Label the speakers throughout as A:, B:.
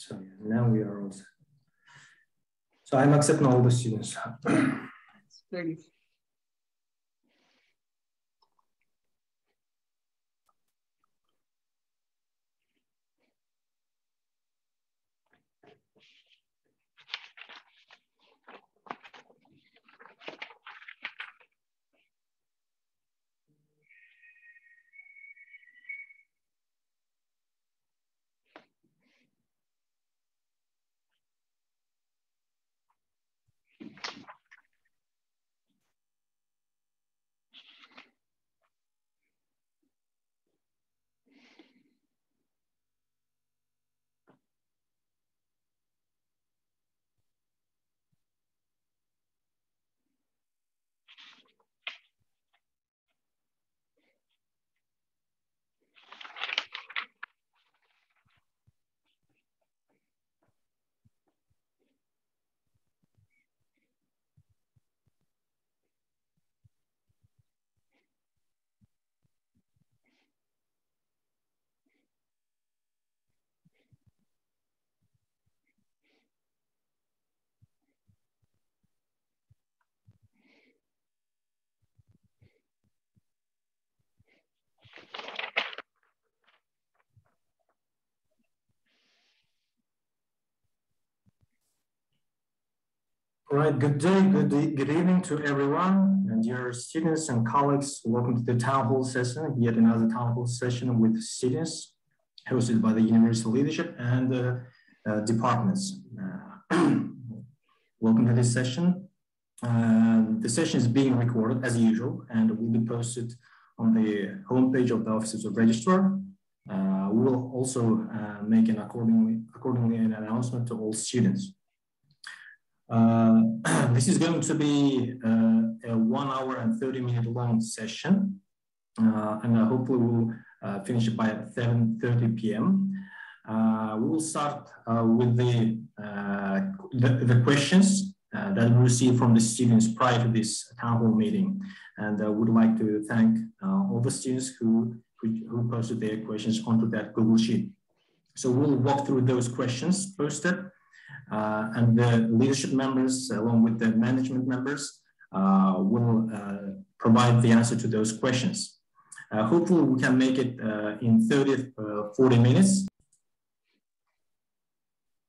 A: So yeah, now we are all set. So I'm accepting all the students. All right, good day, good, day, good evening to everyone and your students and colleagues. Welcome to the town hall session, yet another town hall session with students hosted by the university leadership and uh, uh, departments. Uh, welcome to this session. Uh, the session is being recorded as usual and will be posted on the homepage of the Office of Registrar. Uh, we will also uh, make an accordingly, accordingly an announcement to all students. Uh, this is going to be uh, a one hour and 30 minute long session. Uh, and hopefully we'll uh, finish it by 7.30 p.m. Uh, we will start uh, with the, the, the, questions that we received from the students prior to this town hall meeting. And I would like to thank all the students who, who, who posted their questions onto that Google Sheet. So we'll walk through those questions posted uh, and the leadership members, along with the management members, uh, will uh, provide the answer to those questions. hopefully, we can make it in 30, 40 minutes.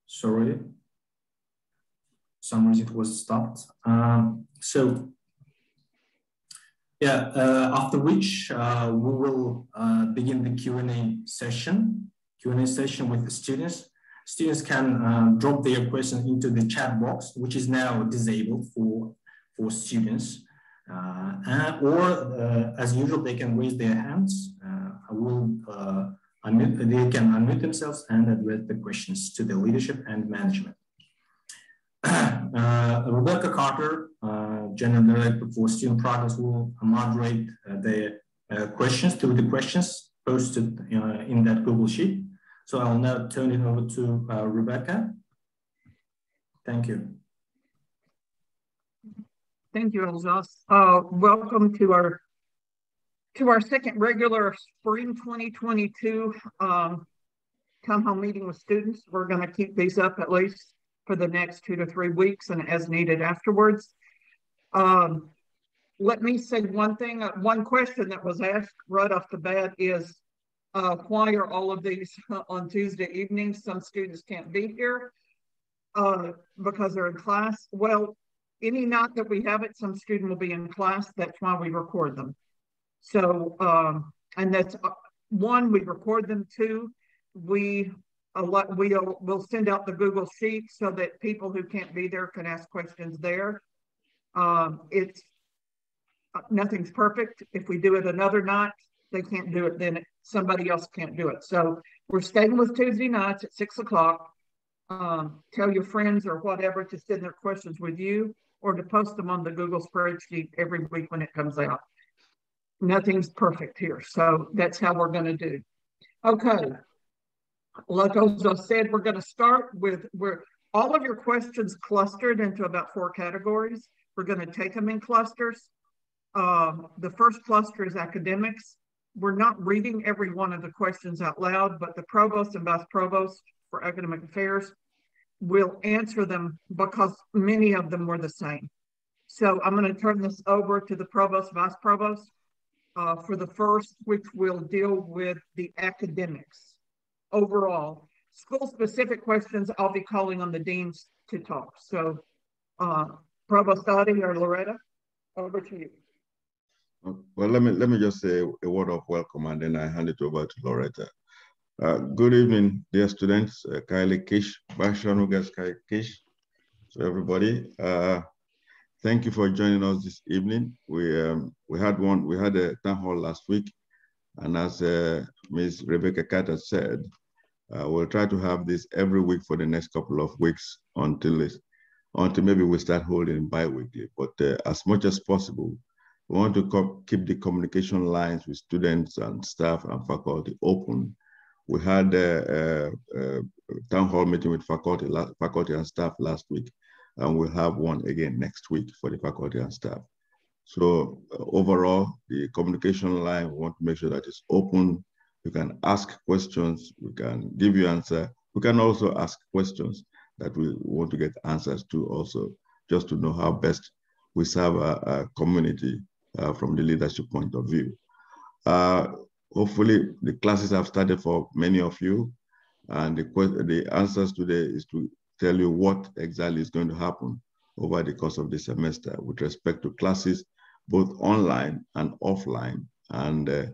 A: Sorry, some reason it was stopped. Um, so yeah, uh, after which uh, we will uh, begin the Q&A session, Q&A session with the students students can uh, drop their questions into the chat box, which is now disabled for, for students. Uh, and, or uh, as usual, they can raise their hands. Uh, I will uh, unmute, they can unmute themselves and address the questions to the leadership and management. Uh, Rebecca Carter, General Director for Student Progress, will moderate the questions through the questions posted in that Google Sheet. So I'll now turn it over to uh, Rebecca. Thank you.
B: Thank you, Elzas. Uh, welcome to our to our second regular spring 2022 um, town hall meeting with students. We're going to keep these up at least for the next two to three weeks and as needed afterwards. Um, let me say one thing, uh, one question that was asked right off the bat is uh, why are all of these on Tuesday evenings? Some students can't be here uh, because they're in class. Well, any night that we have it, some student will be in class. That's why we record them. So, um, and that's uh, one, we record them. Two, we lot we'll we'll send out the Google sheet so that people who can't be there can ask questions there. Um, it's uh, nothing's perfect. If we do it another night, they can't do it, then somebody else can't do it. So we're staying with Tuesday nights at six o'clock. Um, tell your friends or whatever to send their questions with you or to post them on the Google spreadsheet every week when it comes out. Nothing's perfect here. So that's how we're going to do. Okay. Like I said, we're going to start with where all of your questions clustered into about four categories. We're going to take them in clusters. Um, the first cluster is academics we're not reading every one of the questions out loud, but the provost and vice provost for Academic Affairs. We'll answer them because many of them were the same. So I'm going to turn this over to the Provost, Vice Provost uh, for the first, which will deal with the academics overall. School specific questions, I'll be calling on the deans to talk. So uh, Provost Dottie or Loretta, over to you.
C: Well, let me let me just say a word of welcome and then I hand it over to Loretta. Uh, good evening, dear students. Uh, Kylie Kish, Bashanugas Kylie Kish. So everybody, uh, thank you for joining us this evening. We um, we had one, we had a town hall last week, and as uh, Ms. Rebecca Carter said, uh, we'll try to have this every week for the next couple of weeks until until maybe we start holding bi-weekly. But uh, as much as possible, we want to keep the communication lines with students and staff and faculty open. We had a, a, a town hall meeting with faculty, faculty and staff last week, and we'll have one again next week for the faculty and staff. So uh, overall, the communication line, we want to make sure that it's open. You can ask questions, we can give you answer. We can also ask questions that we want to get answers to also, just to know how best we serve our, a community uh, from the leadership point of view. Uh, hopefully the classes have started for many of you and the, the answers today is to tell you what exactly is going to happen over the course of the semester with respect to classes, both online and offline and uh,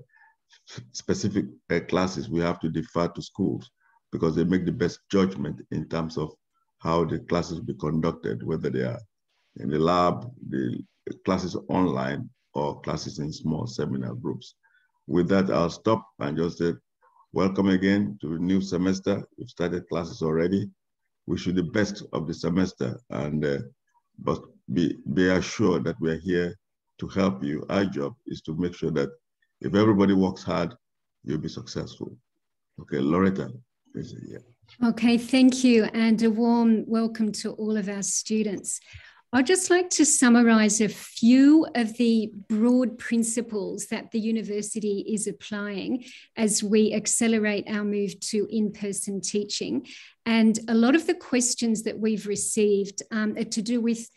C: specific uh, classes we have to defer to schools because they make the best judgment in terms of how the classes will be conducted, whether they are in the lab, the classes online, or classes in small seminar groups. With that, I'll stop and just say, welcome again to the new semester. We've started classes already. Wish you the best of the semester and uh, but be, be assured that we're here to help you. Our job is to make sure that if everybody works hard, you'll be successful. Okay, Loretta, please. Yeah.
D: Okay, thank you, and a warm welcome to all of our students. I'd just like to summarize a few of the broad principles that the university is applying as we accelerate our move to in person teaching. And a lot of the questions that we've received um, are to do with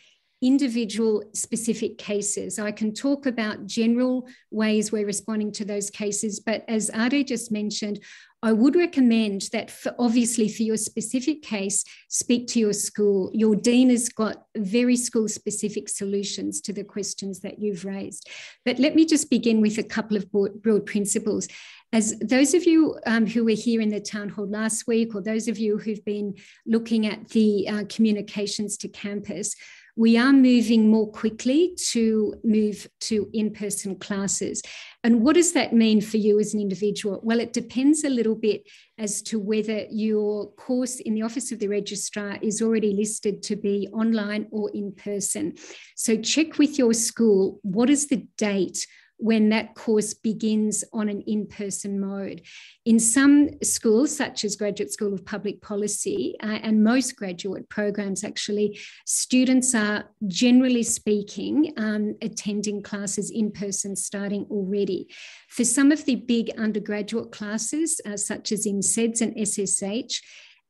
D: individual specific cases. I can talk about general ways we're responding to those cases, but as Ade just mentioned, I would recommend that for, obviously for your specific case, speak to your school. Your dean has got very school specific solutions to the questions that you've raised. But let me just begin with a couple of broad, broad principles. As those of you um, who were here in the town hall last week, or those of you who've been looking at the uh, communications to campus, we are moving more quickly to move to in person classes. And what does that mean for you as an individual? Well, it depends a little bit as to whether your course in the Office of the Registrar is already listed to be online or in person. So check with your school what is the date when that course begins on an in person mode. In some schools, such as Graduate School of Public Policy, uh, and most graduate programs actually, students are generally speaking um, attending classes in person starting already. For some of the big undergraduate classes, uh, such as in SEDS and SSH,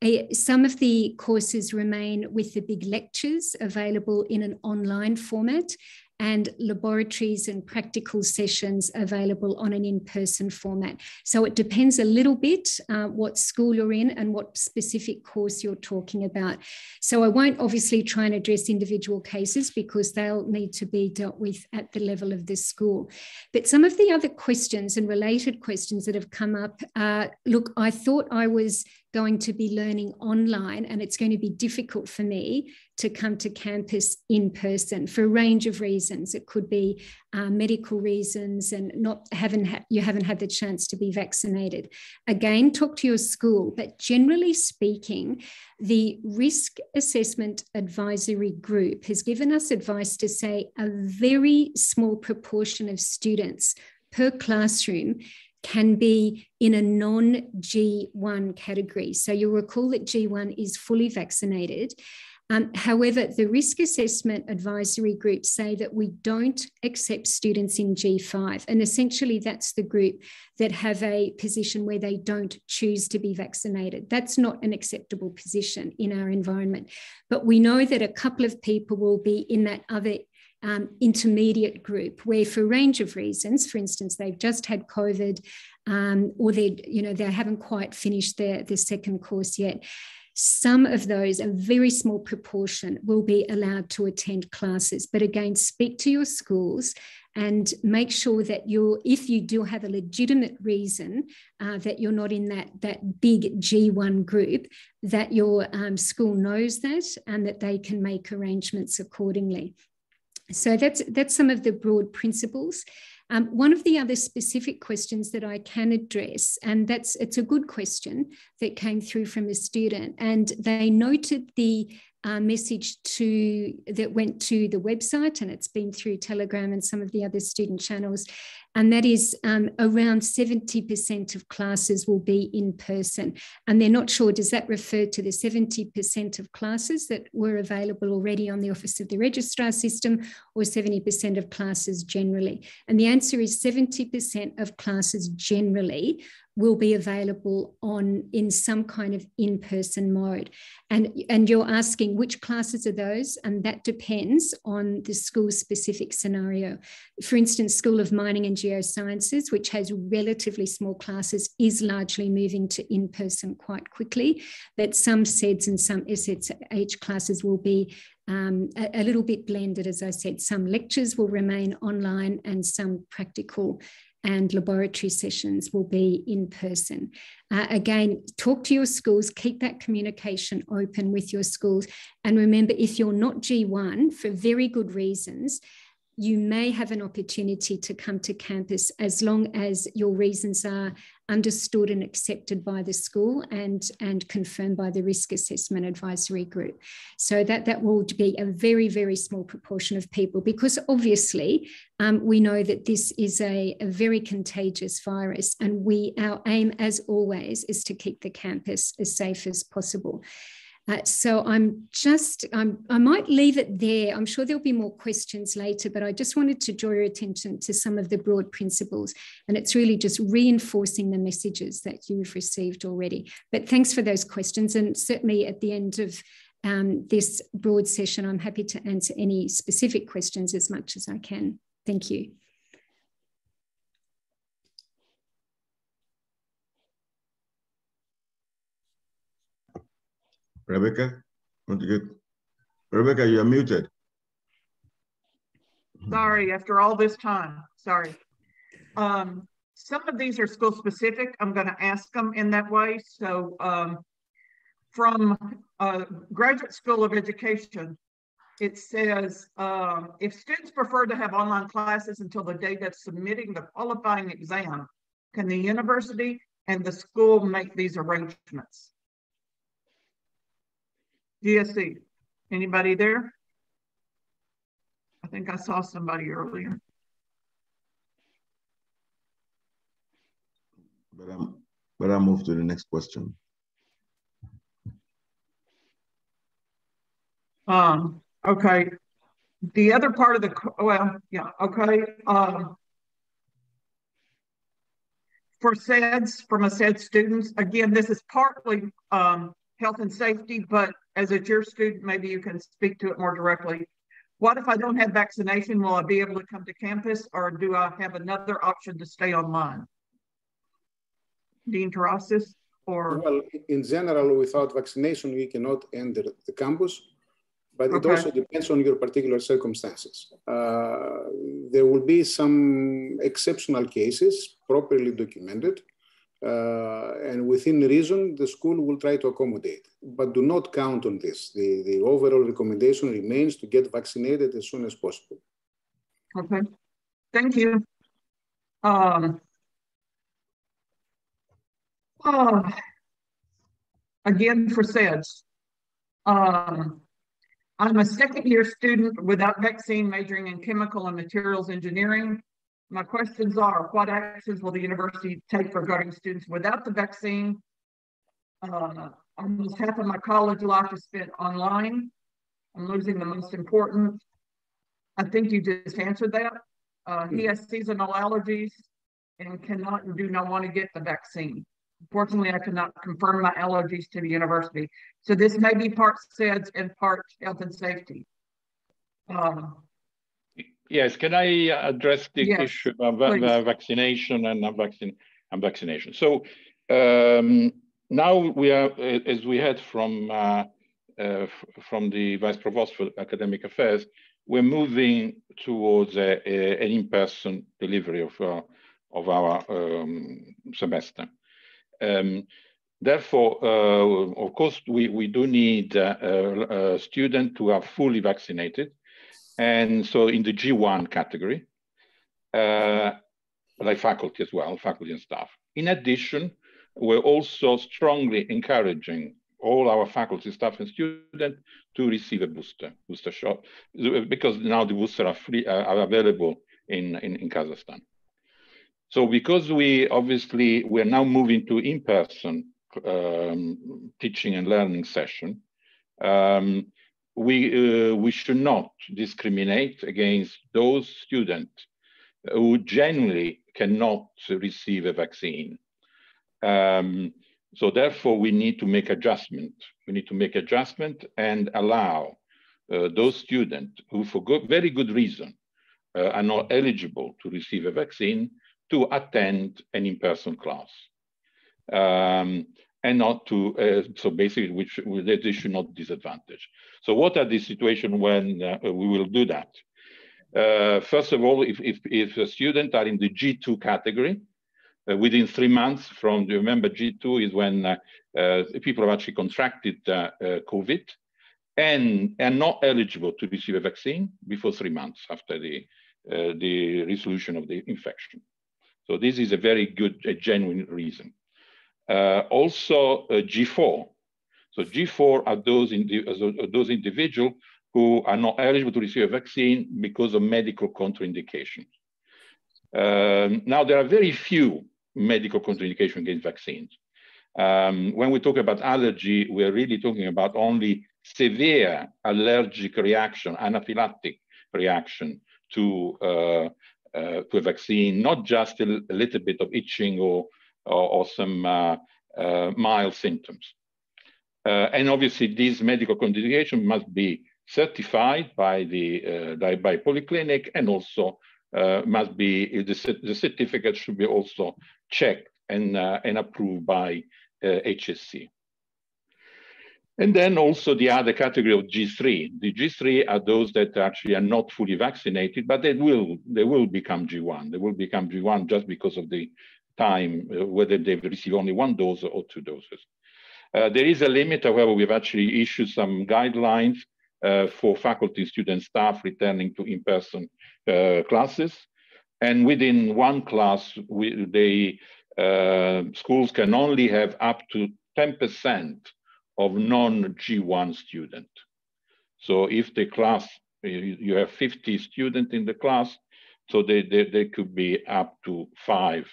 D: uh, some of the courses remain with the big lectures available in an online format, and laboratories and practical sessions available on an in-person format. So it depends a little bit uh, what school you're in and what specific course you're talking about. So I won't obviously try and address individual cases because they'll need to be dealt with at the level of the school. But some of the other questions and related questions that have come up, uh, look, I thought I was going to be learning online and it's going to be difficult for me to come to campus in person for a range of reasons. It could be uh, medical reasons and not haven't ha- you haven't had the chance to be vaccinated. Again, talk to your school. But generally speaking, the risk assessment advisory group has given us advice to say a very small proportion of students per classroom can be in a non G1 category. So you'll recall that G1 is fully vaccinated. Um, however, the risk assessment advisory groups say that we don't accept students in G5. And essentially, that's the group that have a position where they don't choose to be vaccinated. That's not an acceptable position in our environment. But we know that a couple of people will be in that other um, intermediate group where for a range of reasons for instance they've just had covid um, or they you know they haven't quite finished their, their second course yet some of those, a very small proportion, will be allowed to attend classes. But again, speak to your schools and make sure that you're, if you do have a legitimate reason uh, that you're not in that, that big G1 group, that your um, school knows that and that they can make arrangements accordingly. So that's, that's some of the broad principles. Um, one of the other specific questions that I can address, and that's it's a good question that came through from a student, and they noted the uh, message to that went to the website and it's been through telegram and some of the other student channels and that is um, around 70% of classes will be in person. And they're not sure does that refer to the 70% of classes that were available already on the office of the registrar system or 70% of classes generally? And the answer is 70% of classes generally will be available on in some kind of in-person mode. And and you're asking which classes are those? And that depends on the school specific scenario. For instance school of mining and geosciences which has relatively small classes is largely moving to in-person quite quickly but some SEDS and some SSH classes will be um, a, a, little bit blended, as I said. Some lectures will remain online and some practical and laboratory sessions will be in person. Uh, again, talk to your schools, keep that communication open with your schools. And remember, if you're not G1 for very good reasons, you may have an opportunity to come to campus as long as your reasons are understood and accepted by the school and, and confirmed by the risk assessment advisory group. So that, that will be a very, very small proportion of people because obviously um, we know that this is a, a very contagious virus and we our aim as always is to keep the campus as safe as possible. Uh, so I'm just, I might leave it there. I'm sure there'll be more questions later, but I just wanted to draw your attention to some of the broad principles. And it's really just reinforcing the messages that you've received already. But thanks for those questions. And certainly at the end of um, this broad session, I'm happy to answer any specific questions as much as I can. Thank you.
C: Rebecca, want to get Rebecca, you're muted.
B: Sorry, after all this time, sorry. Um, some of these are school specific. I'm going to ask them in that way. So um, from uh, Graduate School of Education, it says um, if students prefer to have online classes until the day of submitting the qualifying exam, can the university and the school make these arrangements? GSE, anybody there? I think I saw somebody earlier.
C: But I'm, but I'll move to the next question.
B: Um, okay. The other part of the, well, yeah, okay. Um, for SEDS, from a SED students, again, this is partly um, health and safety, but as a your student, maybe you can speak to it more directly. What if I don't have vaccination? Will I be able to come to campus or do I have another option to stay online? Dean Tourassis or?
E: Well, in general, without vaccination, we cannot enter the campus, but it also depends on your particular circumstances. Uh, there will be some exceptional cases properly documented uh, and within reason, the school will try to accommodate. But do not count on this. The, the overall recommendation remains to get vaccinated as soon as possible.
B: Okay, thank you. Um, uh, again, for SEDS, um, I'm a second year student without vaccine majoring in chemical and materials engineering. My questions are, what actions will the university take regarding students without the vaccine? Uh, almost half of my college life is spent online. I'm losing the most important. I think you just answered that. Uh, he has seasonal allergies and cannot and do not want to get the vaccine. Fortunately, I cannot confirm my allergies to the university. So this may be part SEDS and part health and safety. Um,
F: yes, can I address the yes, issue of vaccination and vaccine and vaccination? So um, now we are, as we heard from uh, uh, from the Vice Provost for Academic Affairs, we're moving towards a, a, an in-person delivery of, uh, of our um, semester. Um, therefore, uh, of course, we, we do need uh, uh, students who are fully vaccinated. And so in the G1 category, uh, like faculty as well, faculty and staff. In addition, we're also strongly encouraging all our faculty, staff, and students to receive a booster, booster shot, because now the booster are free, are available in, in, in Kazakhstan. So because we obviously, we're now moving to in-person um, teaching and learning session, um, we, uh, we should not discriminate against those students who genuinely cannot receive a vaccine. Um, so therefore, we need to make adjustment. We need to make adjustment and allow uh, those students who, for good, very good reason, uh, are not eligible to receive a vaccine to attend an in-person class. Um, and not to, uh, so basically, which they should not disadvantage. So what are the situations when uh, we will do that? Uh, first of all, if, if, if a student are in the G2 category, uh, within three months from the remember G2 is when uh, uh, people have actually contracted COVID and are not eligible to receive a vaccine before three months after the, the resolution of the infection. So this is a very good, a genuine reason. Also G4, so G4 are those, indi those individuals who are not eligible to receive a vaccine because of medical contraindications. Um, now, there are very few medical contraindications against vaccines. Um, when we talk about allergy, we're really talking about only severe allergic reaction, anaphylactic reaction to, uh, uh, to a vaccine, not just a, little bit of itching or, or, or some uh, uh mild symptoms. Uh, and obviously, these medical contraindications must be certified by the by polyclinic and also must be the, the certificate should be also checked and, and approved by HSC. And then also the other category of G3. The G3 are those that actually are not fully vaccinated, but they will they will become G1. They will become G1 just because of the time, uh, whether they've received only one dose or two doses. Uh, there is a limit, however, we've actually issued some guidelines uh, for faculty, student, staff returning to in-person uh, classes. And within one class, we, they, uh, schools can only have up to 10% of non-G1 student. So if the class, you have 50 students in the class, so they could be up to five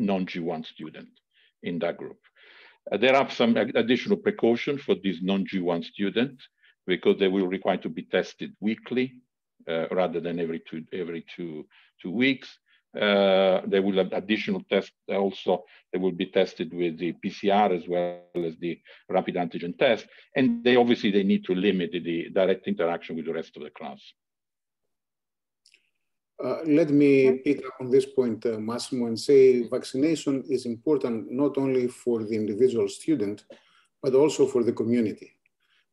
F: non-G1 student in that group. Uh, there are some additional precautions for these non-G1 students because they will require to be tested weekly uh, rather than every two every two two weeks. Uh, they will have additional tests also. They will be tested with the PCR as well as the rapid antigen test. And they obviously they need to limit the direct interaction with the rest of the class.
E: Uh, let me pick up on this point, uh, Massimo, and say vaccination is important not only for the individual student, but also for the community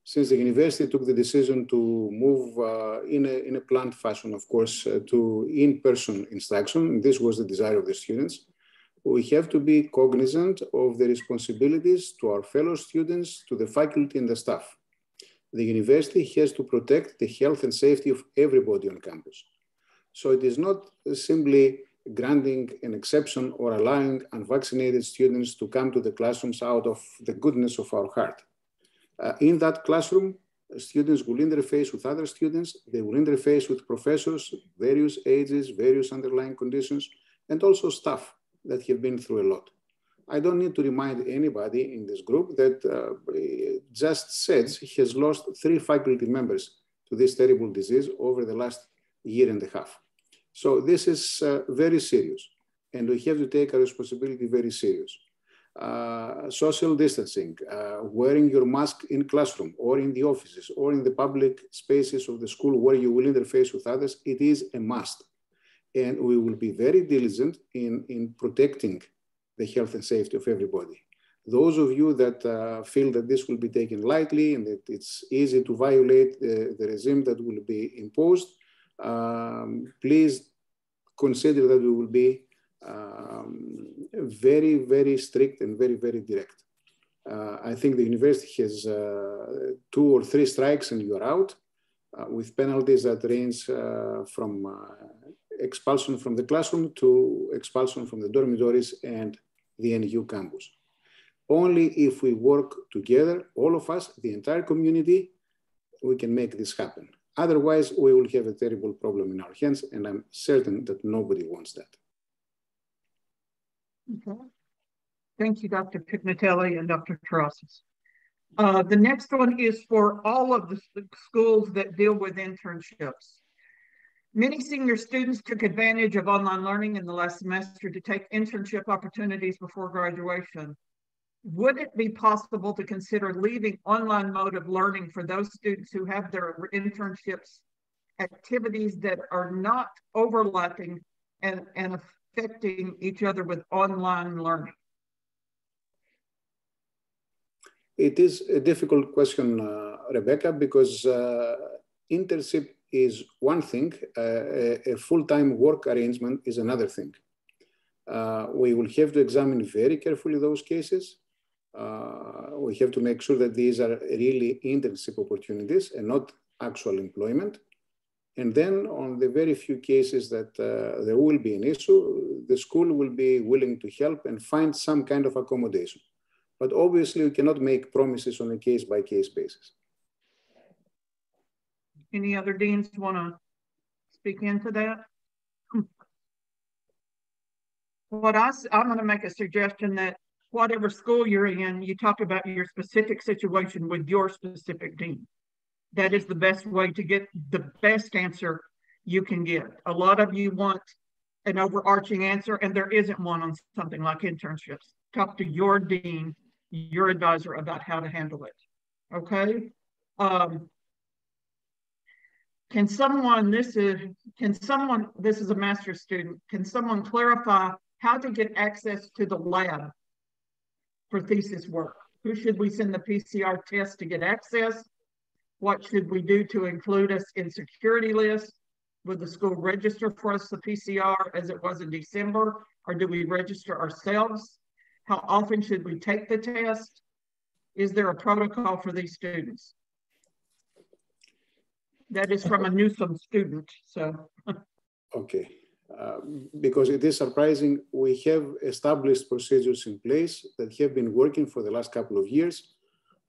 E: since the university took the decision to move uh, in, a, in a planned fashion, of course, uh, to in-person instruction, this was the desire of the students, we have to be cognizant of the responsibilities to our fellow students, to the faculty and the staff. The university has to protect the health and safety of everybody on campus. So it is not simply granting an exception or allowing unvaccinated students to come to the classrooms out of the goodness of our heart. Uh, in that classroom, students will interface with other students. They will interface with professors, various ages, various underlying conditions, and also staff that have been through a lot. I don't need to remind anybody in this group that uh, just said he has lost three faculty members to this terrible disease over the last year and a half. So this is uh, very serious and we have to take our responsibility very serious. Uh, social distancing, uh, wearing your mask in classroom or in the offices or in the public spaces of the school where you will interface with others, it is a must. And we will be very diligent in, in protecting the health and safety of everybody. Those of you that uh, feel that this will be taken lightly and that it's easy to violate the, the regime that will be imposed, um, please consider that we will be um, very, very strict and very, very direct. Uh, I think the university has uh, two or three strikes and you're out uh, with penalties that range uh, from uh, expulsion from the classroom to expulsion from the dormitories and the NU campus. Only if we work together, all of us, the entire community, we can make this happen. Otherwise, we will have a terrible problem in our hands, and I'm certain that nobody wants that.
B: Okay. Thank you, Dr. Pignatelli and Dr. Tourassis. Uh, the next one is for all of the schools that deal with internships. Many senior students took advantage of online learning in the last semester to take internship opportunities before graduation. Would it be possible to consider leaving online mode of learning for those students who have their internships activities that are not overlapping and, and affecting each other with online learning?
E: It is a difficult question, uh, Rebecca, because uh, internship is one thing, uh, a, a full-time work arrangement is another thing. Uh, we will have to examine very carefully those cases. Uh, we have to make sure that these are really internship opportunities and not actual employment. And then on the very few cases that uh, there will be an issue, the school will be willing to help and find some kind of accommodation. But obviously we cannot make promises on a case by case basis.
B: Any other deans want to speak into that? What I, I'm going to make a suggestion that whatever school you're in, you talk about your specific situation with your specific dean that is the best way to get the best answer you can get. A lot of you want an overarching answer, and there isn't one on something like internships. Talk to your dean, your advisor about how to handle it. Okay. Um, can someone, this is, can someone, this is a master's student, can someone clarify how to get access to the lab for thesis work? Who should we send the PCR test to get access? What should we do to include us in security lists? Would the school register for us the PCR as it was in December? Or do we register ourselves? How often should we take the test? Is there a protocol for these students? That is from a NUSOM student, so.
E: okay, uh, because it is surprising, we have established procedures in place that have been working for the last couple of years.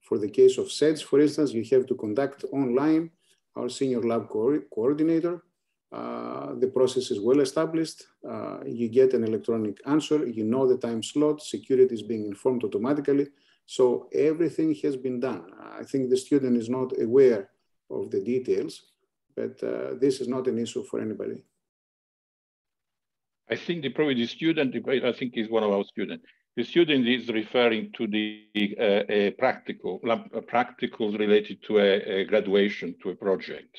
E: For the case of SEDS, for instance, you have to conduct online our senior lab co coordinator. Uh, the process is well established. Uh, you get an electronic answer. You know the time slot. Security is being informed automatically. So everything has been done. I think the student is not aware of the details, but uh, this is not an issue for anybody.
F: I think the probably the student, I think is one of our students. The student is referring to the uh, practical, a practicals related to a, a, graduation, to a project.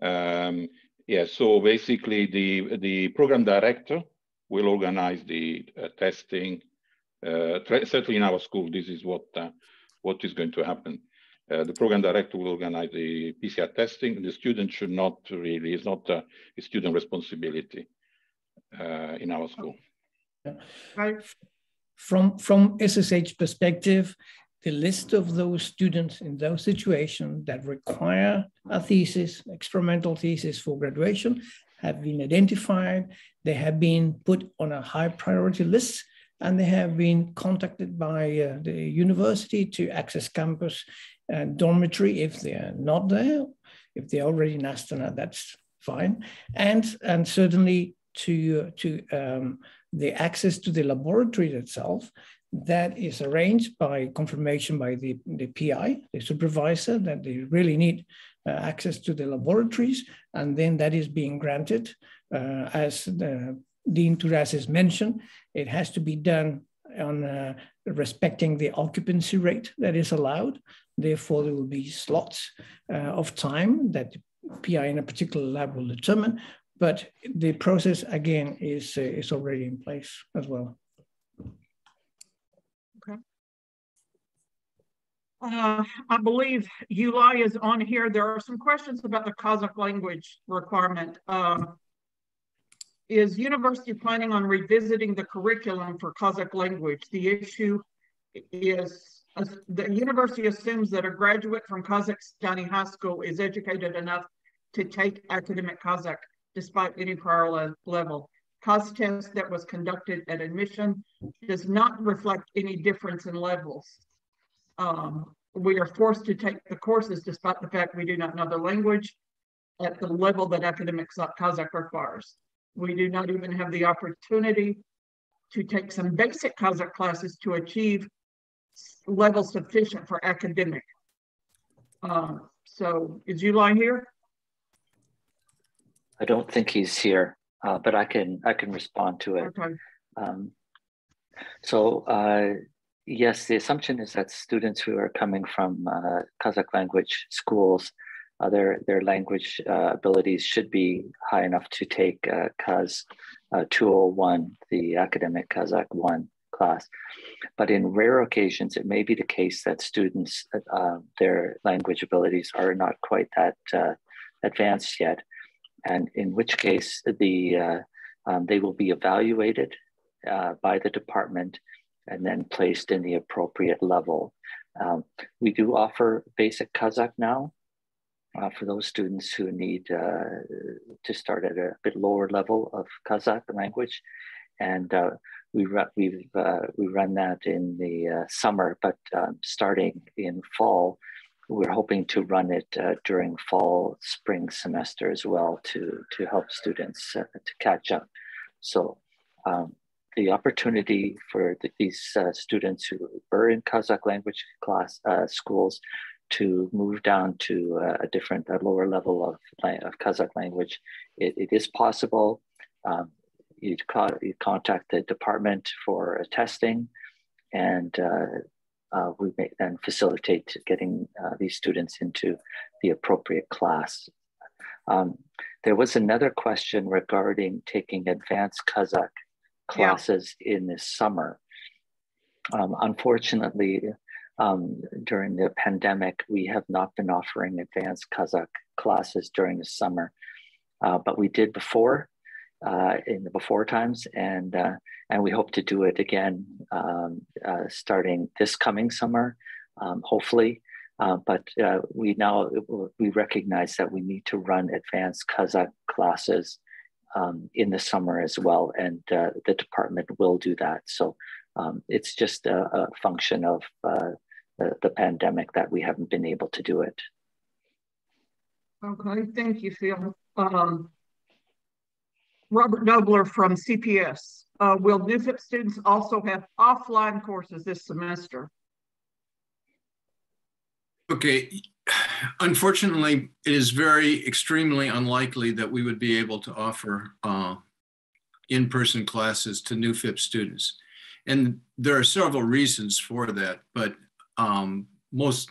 F: Um, yeah, so basically the, the program director will organize the uh, testing. Uh, certainly in our school, this is what, uh, what is going to happen. Uh, the program director will organize the PCR testing. The student should not really, it's not a student responsibility uh, in our school.
B: Right
G: from, from SSH perspective, the list of those students in those situations that require a thesis, experimental thesis for graduation, have been identified. They have been put on a high priority list and they have been contacted by uh, the university to access campus uh, dormitory if they're not there. If they're already in Astana, that's fine. And, and certainly to, to um, the access to the laboratory itself, That is arranged by confirmation by the, the PI, the supervisor, that they really need uh, access to the laboratories, and then that is being granted. Uh, as the, Dean Tourassis mentioned, it has to be done on uh, respecting the occupancy rate that is allowed. Therefore, there will be slots uh, of time that the PI in a particular lab will determine, but the process again is, uh, is already in place as well.
B: Okay. Uh, I believe Ulai is on here. There are some questions about the Kazakh language requirement. Um, is university planning on revisiting the curriculum for Kazakh language? The issue is uh, the university assumes that a graduate from Kazakhstani high school is educated enough to take academic Kazakh despite any prior le level. Kaz test that was conducted at admission does not reflect any difference in levels. Um, we are forced to take the courses despite the fact we do not know the language at the level that academic Kazakh requires. We do not even have the opportunity to take some basic Kazakh classes to achieve levels sufficient for academic. Um, so is Ulai here?
H: I don't think he's here, uh, but I can I can respond to it. Okay. Um, so uh, yes, the assumption is that students who are coming from uh, Kazakh language schools uh, their their language uh, abilities should be high enough to take uh, Kaz uh, 201, the academic Kazakh 1 class. But in rare occasions, it may be the case that students, uh, their language abilities are not quite that uh, advanced yet. And in which case, the um, they will be evaluated by the department and then placed in the appropriate level. Um, we do offer basic Kazakh now, uh, for those students who need uh, to start at a bit lower level of Kazakh language. And uh, we, we've, uh, we run that in the uh, summer, but um, starting in fall, we're hoping to run it uh, during fall, spring semester as well to, to help students to catch up. So um, the opportunity for the, these students who are in Kazakh language class schools to move down to a different, a lower level of, of Kazakh language. it, it is possible. Um, you you contact the department for testing, and uh, we may then facilitate getting uh, these students into the appropriate class. Um, there was another question regarding taking advanced Kazakh classes yeah. in the summer. Um, unfortunately, um, during the pandemic, we have not been offering advanced Kazakh classes during the summer, uh, but we did before uh, in the before times, and uh, and we hope to do it again um, uh, starting this coming summer, um, hopefully. Uh, but uh, we now we recognize that we need to run advanced Kazakh classes um, in the summer as well, and the department will do that. So um, it's just a, a function of uh, the, the, pandemic that we haven't been able to do it.
B: Okay, thank you, Phil. Um, Robert Nobler from CPS. Uh, will NUFYP students also have offline courses this semester?
I: Okay, unfortunately, it is very extremely unlikely that we would be able to offer uh, in-person classes to NUFYP students. And there are several reasons for that, but um, most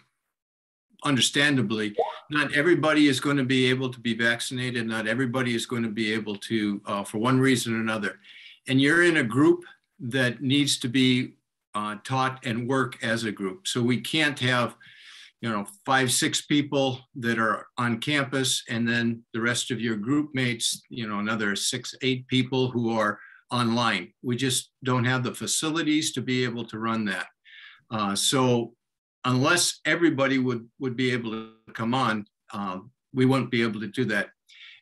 I: understandably, not everybody is going to be able to be vaccinated. Not everybody is going to be able to, uh, for one reason or another. And you're in a group that needs to be uh, taught and work as a group. So we can't have, you know, five, six people that are on campus and then the rest of your group mates, you know, another six, eight people who are online. We just don't have the facilities to be able to run that. Uh, so unless everybody would, would be able to come on, um, we won't be able to do that.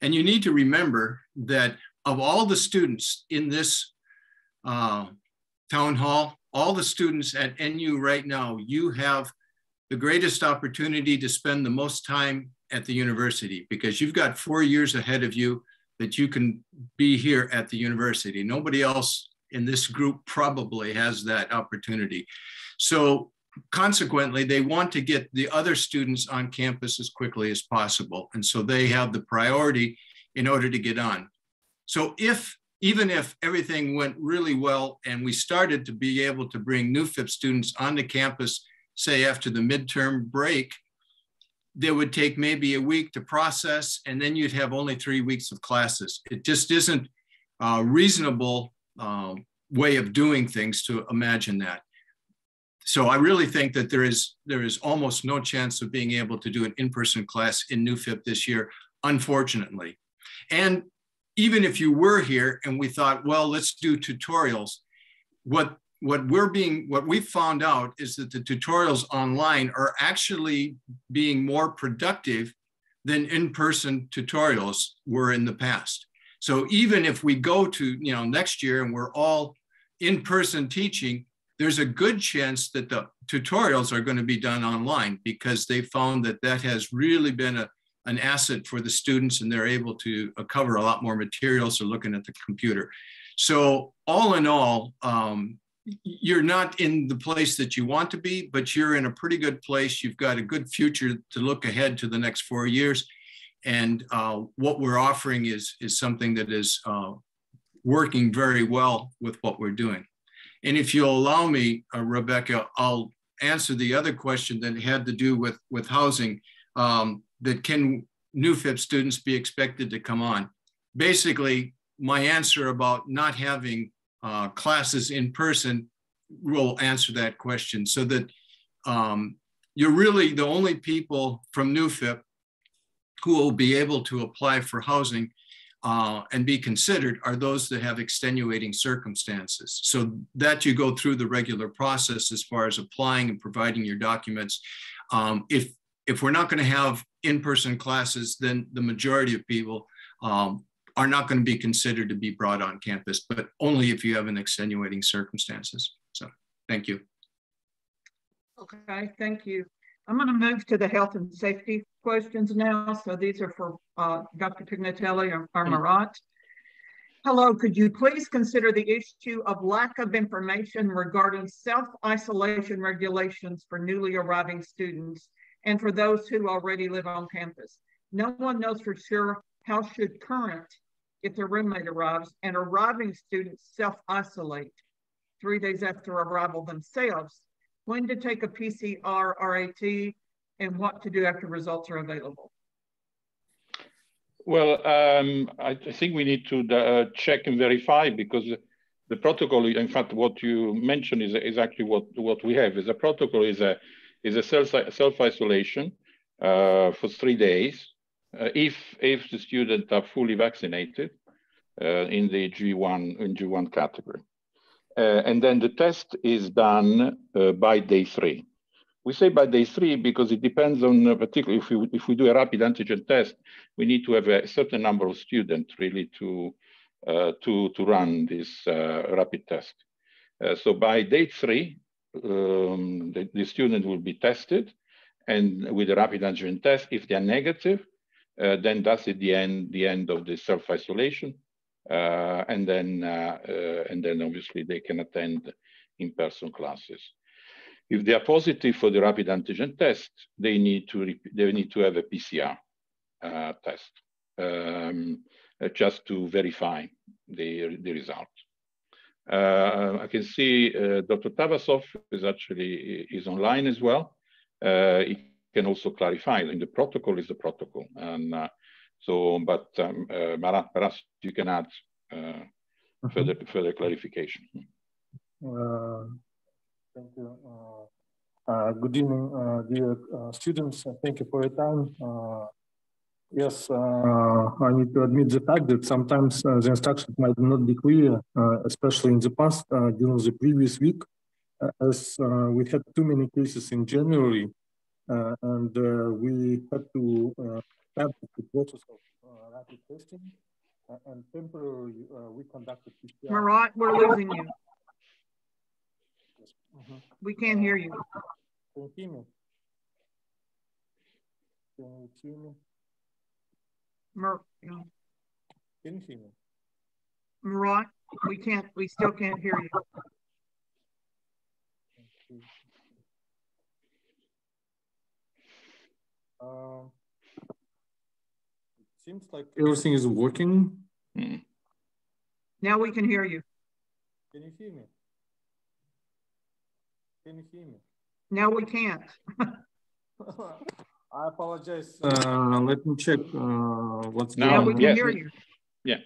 I: And you need to remember that of all the students in this uh, town hall, all the students at NU right now, you have the greatest opportunity to spend the most time at the university because you've got four years ahead of you that you can be here at the university. Nobody else in this group probably has that opportunity. So consequently, they want to get the other students on campus as quickly as possible. And so they have the priority in order to get on. So if, even if everything went really well and we started to be able to bring NUFYP students onto campus, say after the midterm break, there would take maybe a week to process and then you'd have only three weeks of classes. It just isn't a reasonable uh, way of doing things to imagine that so I really think that there is there is almost no chance of being able to do an in-person class in NUFYP this year, unfortunately. And even if you were here and we thought, well, let's do tutorials, what what we're being what we found out is that the tutorials online are actually being more productive than in-person tutorials were in the past. So even if we go to you know next year and we're all in-person teaching, there's a good chance that the tutorials are going to be done online because they found that that has really been a, an asset for the students and they're able to cover a lot more materials so looking at the computer. So all in all, um, you're not in the place that you want to be, but you're in a pretty good place. You've got a good future to look ahead to the next four years. And uh, what we're offering is, is something that is uh, working very well with what we're doing. And if you'll allow me, uh, Rebecca, I'll answer the other question that had to do with, with housing, um, that can NUFYP students be expected to come on? Basically, my answer about not having uh, classes in person will answer that question so that um, you're really the only people from NUFYP who will be able to apply for housing uh, and be considered are those that have extenuating circumstances. So that you go through the regular process as far as applying and providing your documents. Um, if if we're not going to have in-person classes, then the majority of people um, are not going to be considered to be brought on campus, but only if you have an extenuating circumstances. So thank you.
B: Okay, thank you. I'm going to move to the health and safety questions now. So these are for uh, Dr. Pignatelli or, or Marat. Hello, could you please consider the issue of lack of information regarding self-isolation regulations for newly arriving students and for those who already live on campus? No one knows for sure how should current, if their roommate arrives, and arriving students self-isolate three days after arrival themselves when to take a PCR RAT, and what to do after results are available?
F: Well, um, I, think we need to uh, check and verify because the protocol, in fact, what you mentioned is, is actually what, what we have. Is a protocol is a is a self self isolation uh, for three days uh, if if the student are fully vaccinated uh, in the G1 in G1 category. Uh, and then the test is done uh, by day three. We say by day three because it depends on, uh, particularly if we, if we do a rapid antigen test, we need to have a certain number of students really to, uh, to, to run this uh, rapid test. Uh, so by day three, um, the, the, student will be tested and with a rapid antigen test, if they're negative, then that's at the end, the end of the self-isolation. Uh, and then uh, uh, and then obviously they can attend in-person classes. If they are positive for the rapid antigen test, they need to they need to have a PCR test um, just to verify the the result. Uh, I can see uh, Dr. Tabasov is actually is online as well. Uh, he can also clarify. And the protocol is the protocol, and so, but um, uh, Marat, perhaps you can add uh, mm-hmm. further further clarification.
J: Uh, thank you. Uh, uh, good evening, uh, dear uh, students. Uh, thank you for your time. Uh, yes, I need to admit the fact that sometimes the instructions might not be clear, especially in the past, during the previous week, as we had too many cases in January, and we had to start the process of rapid testing and temporarily uh, we conducted PCR.
B: Marat, we're losing you. We can't hear you.
J: Can you hear me? Can you hear me?
B: Mar no.
J: Can you hear me?
B: Marat, We can't, we still can't hear you.
J: Uh, it seems like everything is working.
B: Now we can hear you.
J: Can you hear me? Can you hear me?
B: No, we can't.
J: I apologize. Uh, let me check uh, what's
B: going on. Yeah, we can hear you.
F: Yeah.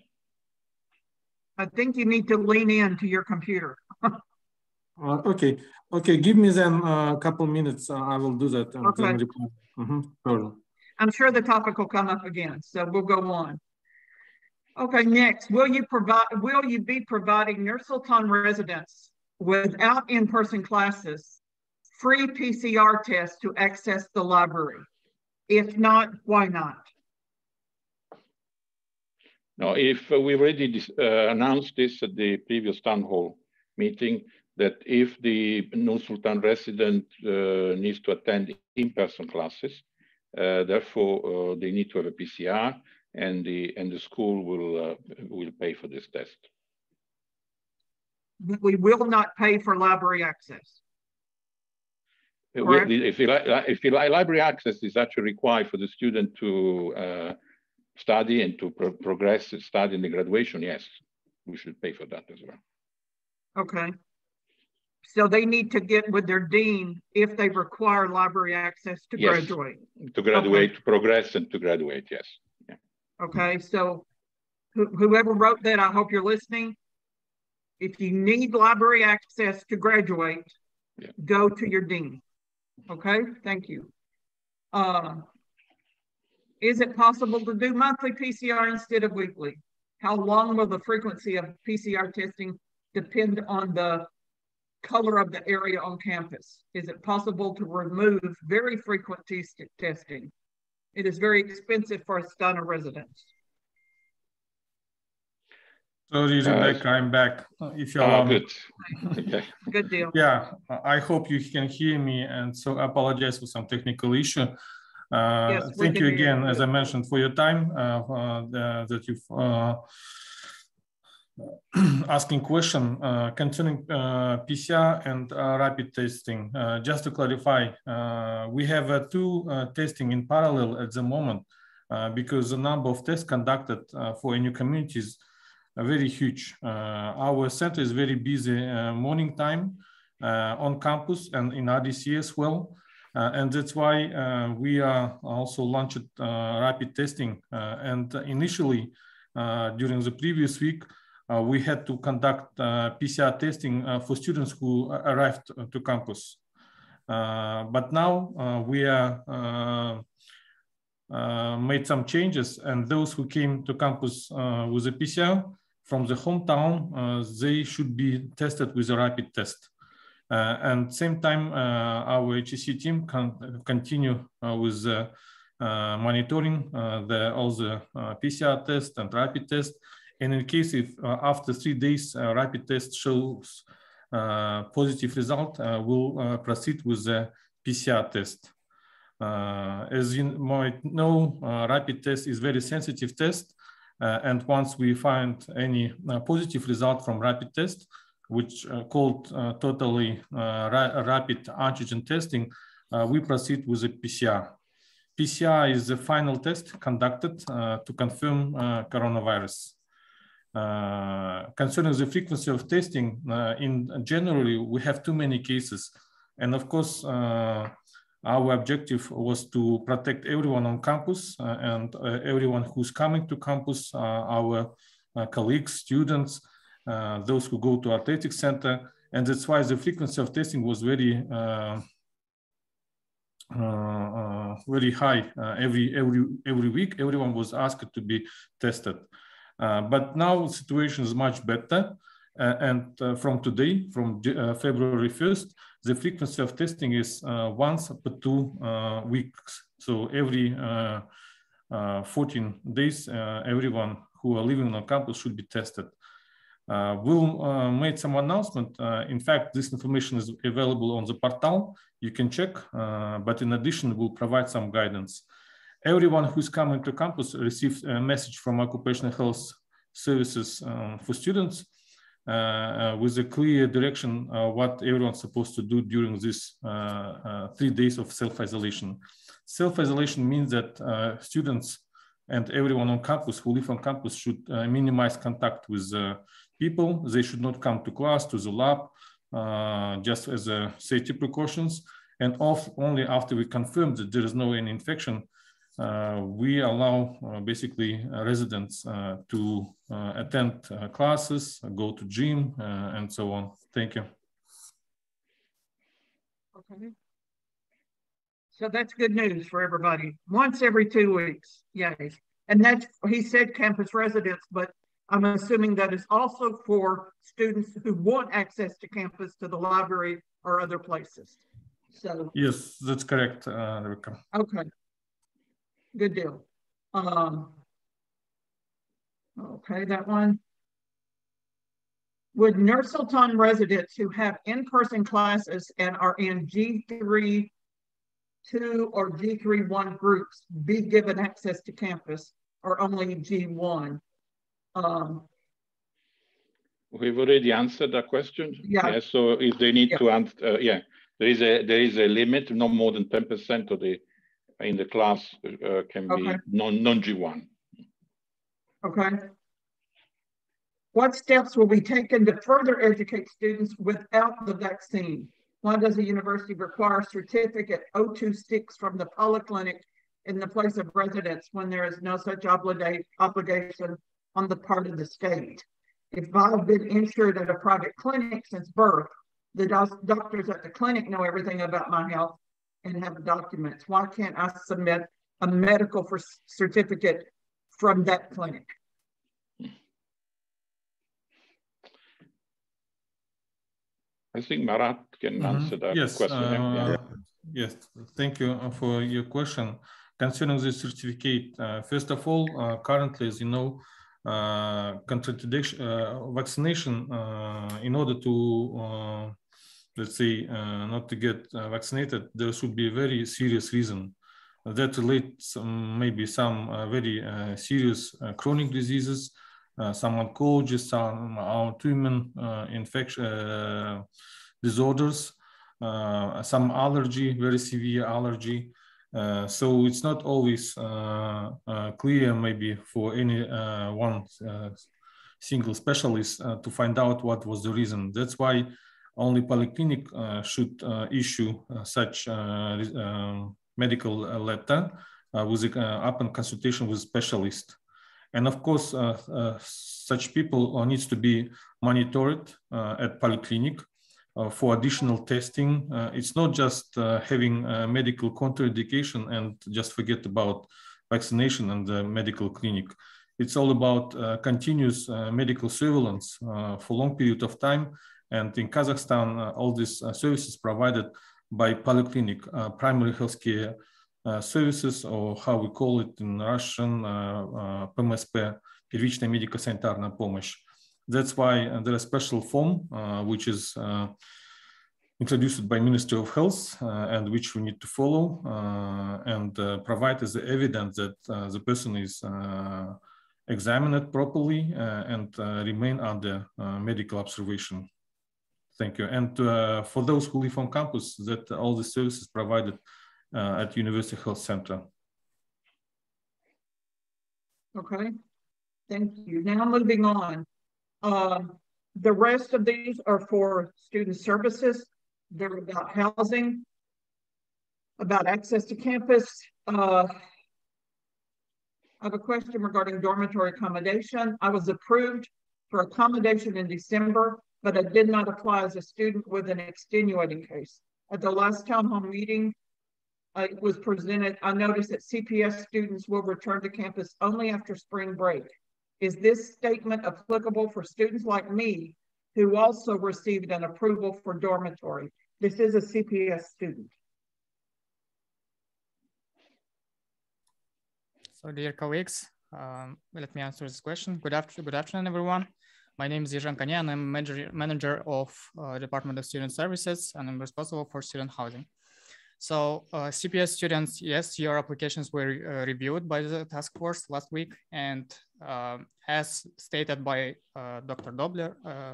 B: I think you need to lean in to your computer.
J: uh, okay. Okay. Give me then a couple minutes. Uh, I will do that.
B: okay.
J: Mm -hmm.
B: I'm sure the topic will come up again, so we'll go on. Okay, next, will you provide? Will you be providing Nur Sultan residents without in-person classes free PCR tests to access the library? If not, why not?
F: No, if we already uh, announced this at the previous town hall meeting, that if the Nur-Sultan resident uh, needs to attend in-person classes, uh, therefore uh, they need to have a PCR and the, and the school will, uh, will pay for this test.
B: We will not pay for library access.
F: Correct. If if library access is actually required for the student to uh, study and to pro progress study in the graduation, yes, we should pay for that as well.
B: Okay. So they need to get with their dean if they require library access to yes. graduate.
F: To graduate, okay. to progress and to graduate, yes. Yeah.
B: Okay, so wh whoever wrote that, I hope you're listening. If you need library access to graduate, yeah. go to your dean. Okay, thank you. Uh, is it possible to do monthly PCR instead of weekly? How long will the frequency of PCR testing depend on the color of the area on campus? Is it possible to remove very frequent testing? It is very expensive for Astana residents.
J: Sorry, Rebecca, I'm back.
F: If you allow good.
B: okay. Good deal.
J: Yeah, I hope you can hear me, and so I apologize for some technical issue. Uh, yes, thank you again, as I mentioned, for your time uh, uh, that you've asking question uh, concerning uh, PCR and uh, rapid testing. just to clarify, we have two testing in parallel at the moment because the number of tests conducted for new communities are very huge. Uh, our center is very busy uh, morning time uh, on campus and in RDC as well. Uh, and that's why uh, we are also launched uh, rapid testing. and initially, during the previous week, we had to conduct PCR testing for students who arrived to campus. but now we are uh, made some changes and those who came to campus uh, with a PCR from the hometown, uh, they should be tested with a rapid test. Uh, and same time, uh, our HEC team can continue uh, with monitoring the, all the PCR test and rapid test. And in case if after three days rapid test shows positive result, we'll proceed with the PCR test. Uh, as you might know, uh, rapid test is very sensitive test. Uh, and once we find any positive result from rapid test, which uh, called uh, totally uh, ra rapid antigen testing, we proceed with a PCR. PCR is the final test conducted to confirm coronavirus. Uh, concerning the frequency of testing, uh, in generally we have too many cases, and of course uh, our objective was to protect everyone on campus uh, and uh, everyone who's coming to campus, uh, our colleagues, students, uh, those who go to athletic center. And that's why the frequency of testing was very, uh, uh, very high every, every, every week. Everyone was asked to be tested. but now the situation is much better. Uh, and uh, from today, from uh, February 1st, the frequency of testing is once per two weeks. So every 14 days, everyone who are living on campus should be tested. Uh, we'll uh, make some announcement. Uh, in fact, this information is available on the portal. You can check, but in addition, we'll provide some guidance. Everyone who's coming to campus receives a message from occupational health services um, for students Uh, uh, with a clear direction uh, what everyone's supposed to do during this three days of self-isolation. Self-isolation means that students and everyone on campus who live on campus should minimize contact with people. They should not come to class, to the lab, uh, just as a safety precautions. And off, only after we confirm that there is no any infection, uh, we allow uh, basically uh, residents uh, to uh, attend classes, go to gym, and so on. Thank you.
B: Okay. So that's good news for everybody. Once every two weeks, yay. And that's, he said campus residents, but I'm assuming that is also for students who want access to campus, to the library or other places. So
J: yes, that's correct, uh, Rebecca.
B: Okay, good deal. Um, okay, that one. Would Nur-Sultan residents who have in-person classes and are in G3 2 or G3 1 groups be given access to campus or only G1? Um,
F: We've already answered that question.
B: Yeah. yeah
F: so if they need yeah. to answer, uh, yeah, there is a there is a limit. No more than ten percent of the in the class uh, can okay. be non non G one.
B: Okay. What steps will be taken to further educate students without the vaccine? Why does the university require certificate 026 from the polyclinic in the place of residence when there is no such obligation on the part of the state. If I've been insured at a private clinic since birth, the doctors at the clinic know everything about my health and have documents. Why can't I submit a medical for certificate from that clinic?
F: I think Marat can mm -hmm. answer that
J: yes,
F: question.
J: Uh, yeah. Yes, thank you for your question. Concerning the certificate, uh, first of all, uh, currently, as you know, uh, contradiction, uh, vaccination uh, in order to, let's say, uh, not to get uh, vaccinated, there should be a very serious reason that relates um, maybe some uh, very serious chronic diseases, some oncology, some autoimmune infection disorders, some allergy, very severe allergy, uh, so it's not always uh, uh, clear maybe for any one single specialist to find out what was the reason. That's why only polyclinic uh, should uh, issue uh, such medical letter with upon consultation with specialist. And of course, uh, uh, such people uh, needs to be monitored at polyclinic uh, for additional testing. Uh, it's not just uh, having medical contraindication and just forget about vaccination and the medical clinic. It's all about continuous medical surveillance for long period of time. And in Kazakhstan, all these services provided by polyclinic, primary healthcare uh, services, or how we call it in Russian, uh, uh, PMSP, первичная медико-санитарная помощь. That's why uh, there is a special form, uh, which is uh, introduced by Ministry of Health and which we need to follow and provide as evidence that the person is examined properly and remain under medical observation. Thank you. And uh, for those who live on campus, that all the services provided uh, at University Health Center.
B: Okay, thank you. Now moving on. Um, the rest of these are for student services. They're about housing, about access to campus. Uh, I have a question regarding dormitory accommodation. I was approved for accommodation in December, but I did not apply as a student with an extenuating case. At the last town hall meeting, uh, it was presented, I noticed that CPS students will return to campus only after spring break. Is this statement applicable for students like me who also received an approval for dormitory? This is a CPS student.
K: So dear colleagues, um, let me answer this question. Good, after good afternoon, everyone. My name is Yezhan Kanyan. I'm manager, manager of uh, Department of Student Services, and I'm responsible for student housing. So uh, CPS students, yes, your applications were uh, reviewed by the task force last week. And um, as stated by uh, Dr. Dobler, uh,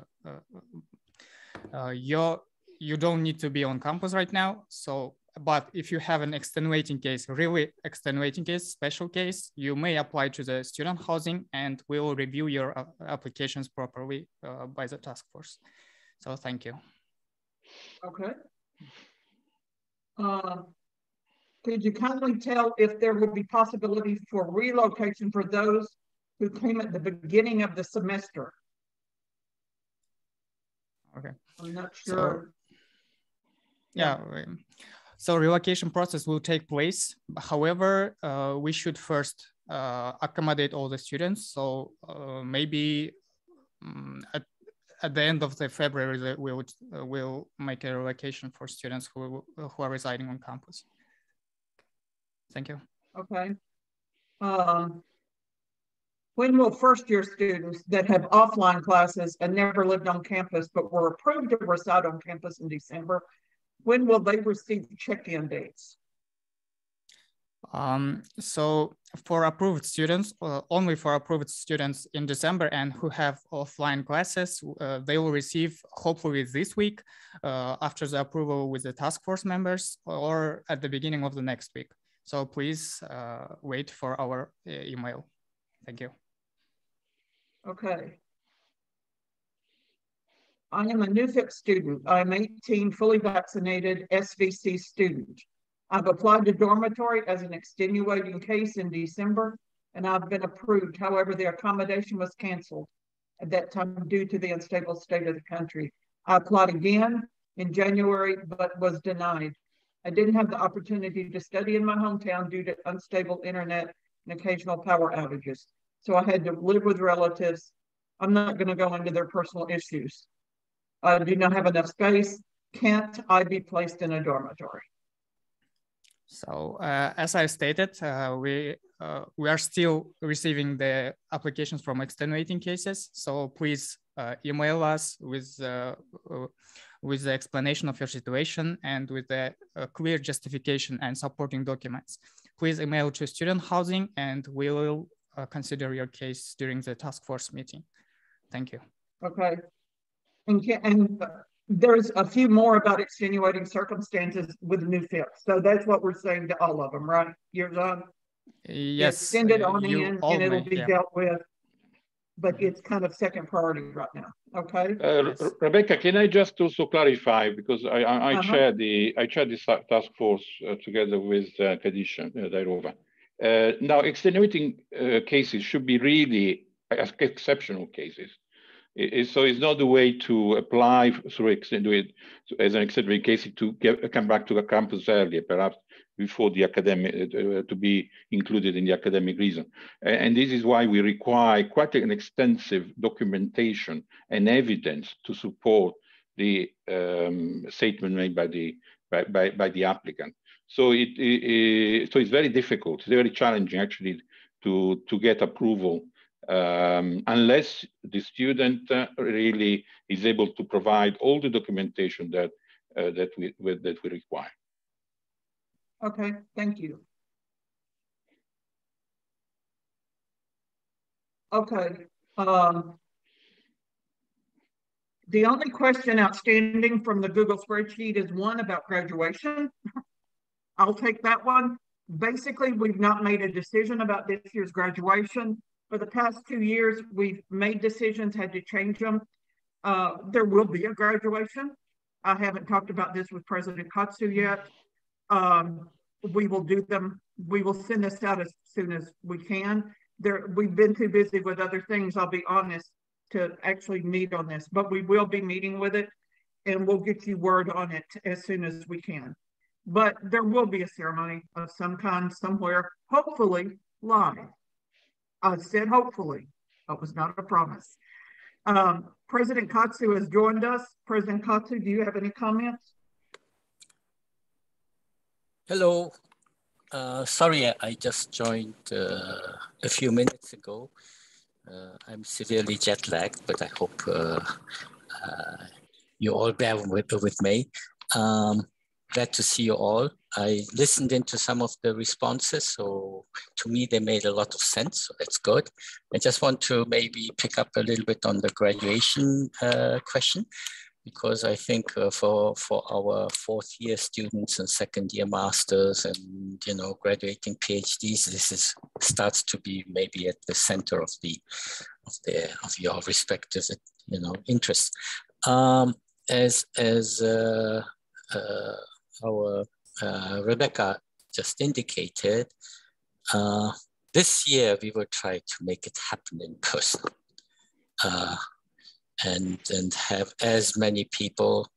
K: uh, your, you don't need to be on campus right now. So, but if you have an extenuating case, really extenuating case, special case, you may apply to the student housing and we will review your applications properly by the task force. So thank you.
B: Okay. Uh, could you kindly tell if there will be possibility for relocation for those who came at the beginning of the semester?
K: Okay.
B: I'm not sure.
K: So, yeah. So relocation process will take place. However, uh, we should first uh, accommodate all the students. So uh, maybe um, at at the end of the February, we will uh, will make a relocation for students who who are residing on campus. Thank you.
B: Okay. Um, when will first year students that have offline classes and never lived on campus but were approved to reside on campus in December, when will they receive check-in dates?
K: Um, so for approved students, uh, only for approved students in December and who have offline classes, uh, they will receive hopefully this week uh, after the approval with the task force members or at the beginning of the next week. So please uh, wait for our uh, email. Thank you.
B: Okay. I am a NUFYP student. I'm 18, fully vaccinated SVC student. I've applied to dormitory as an extenuating case in December, and I've been approved. However, the accommodation was canceled at that time due to the unstable state of the country. I applied again in January, but was denied. I didn't have the opportunity to study in my hometown due to unstable internet and occasional power outages. So I had to live with relatives. I'm not going to go into their personal issues. I do not have enough space. Can't I be placed in a dormitory?
K: So uh, as I stated, uh, we uh, we are still receiving the applications from extenuating cases. So please uh, email us with uh, uh, with the explanation of your situation and with a clear justification and supporting documents. Please email to student housing, and we will consider your case during the task force meeting. Thank you.
B: Okay. And, and there's a few more about extenuating circumstances with new NUFYP. So that's what we're saying to all of them, right? Years on?
K: Yes.
B: Send it on in and it'll be yeah. dealt with. But it's kind of second priority right now. Okay.
F: Uh, yes. Rebecca, can I just also clarify because I I, I uh -huh. chair the I chair this task force uh, together with uh, Kadisha uh, Dairova. Uh, now, extenuating uh, cases should be really exceptional cases so it's not the way to apply through it as an accelerated case to get, come back to the campus earlier, perhaps before the academic uh, to be included in the academic reason. And this is why we require quite an extensive documentation and evidence to support the um, statement made by the by, by, by the applicant. So it, it, so it's very difficult, it's very challenging actually to to get approval um, unless the student uh, really is able to provide all the documentation that uh, that we that we require.
B: Okay, thank you. Okay. Um, the only question outstanding from the Google spreadsheet is one about graduation. I'll take that one. Basically, we've not made a decision about this year's graduation for the past two years, we've made decisions, had to change them. Uh, there will be a graduation. I haven't talked about this with President Katsu yet. Um, we will do them. We will send this out as soon as we can. There, we've been too busy with other things, I'll be honest, to actually meet on this, but we will be meeting with it and we'll get you word on it as soon as we can. But there will be a ceremony of some kind somewhere, hopefully live. I said hopefully. That was not a promise. Um, President Katsu has joined us. President Katsu, do you have any comments?
L: Hello. Uh, sorry, I just joined uh, a few minutes ago. Uh, I'm severely jet lagged, but I hope uh, uh, you all bear with, with me. Um, glad to see you all. I listened into some of the responses, so to me they made a lot of sense. So that's good. I just want to maybe pick up a little bit on the graduation uh, question because I think uh, for for our fourth year students and second year masters and you know graduating PhDs, this is starts to be maybe at the center of the of the of your respective you know interests. Um, as as uh, uh, our uh, Rebecca just indicated, uh, this year we will try to make it happen in person uh, and, and have as many people,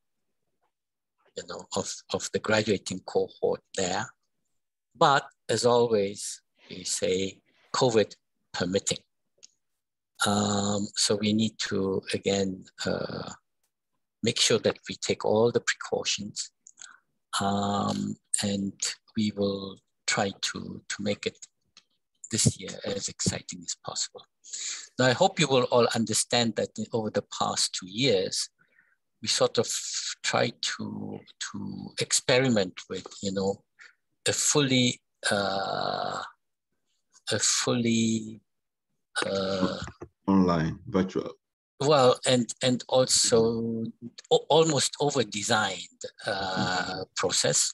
L: you know, of, of the graduating cohort there. But as always, we say COVID permitting. Um, so we need to, again, uh, make sure that we take all the precautions um, and we will try to, to make it this year as exciting as possible. Now, I hope you will all understand that over the past two years, we sort of tried to, to experiment with, you know, a fully, uh, a fully
C: uh, online, virtual
L: well and and also almost over designed uh, process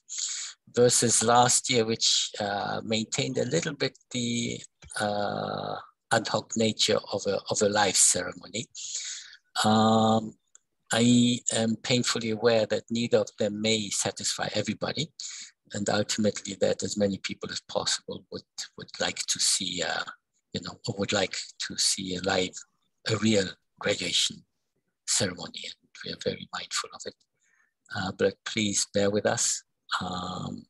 L: versus last year which uh, maintained a little bit the uh, ad hoc nature of a, of a live ceremony. Um, I am painfully aware that neither of them may satisfy everybody and ultimately that as many people as possible would would like to see uh, you know would like to see a live a real graduation ceremony, and we are very mindful of it. Uh, but please bear with us. Um,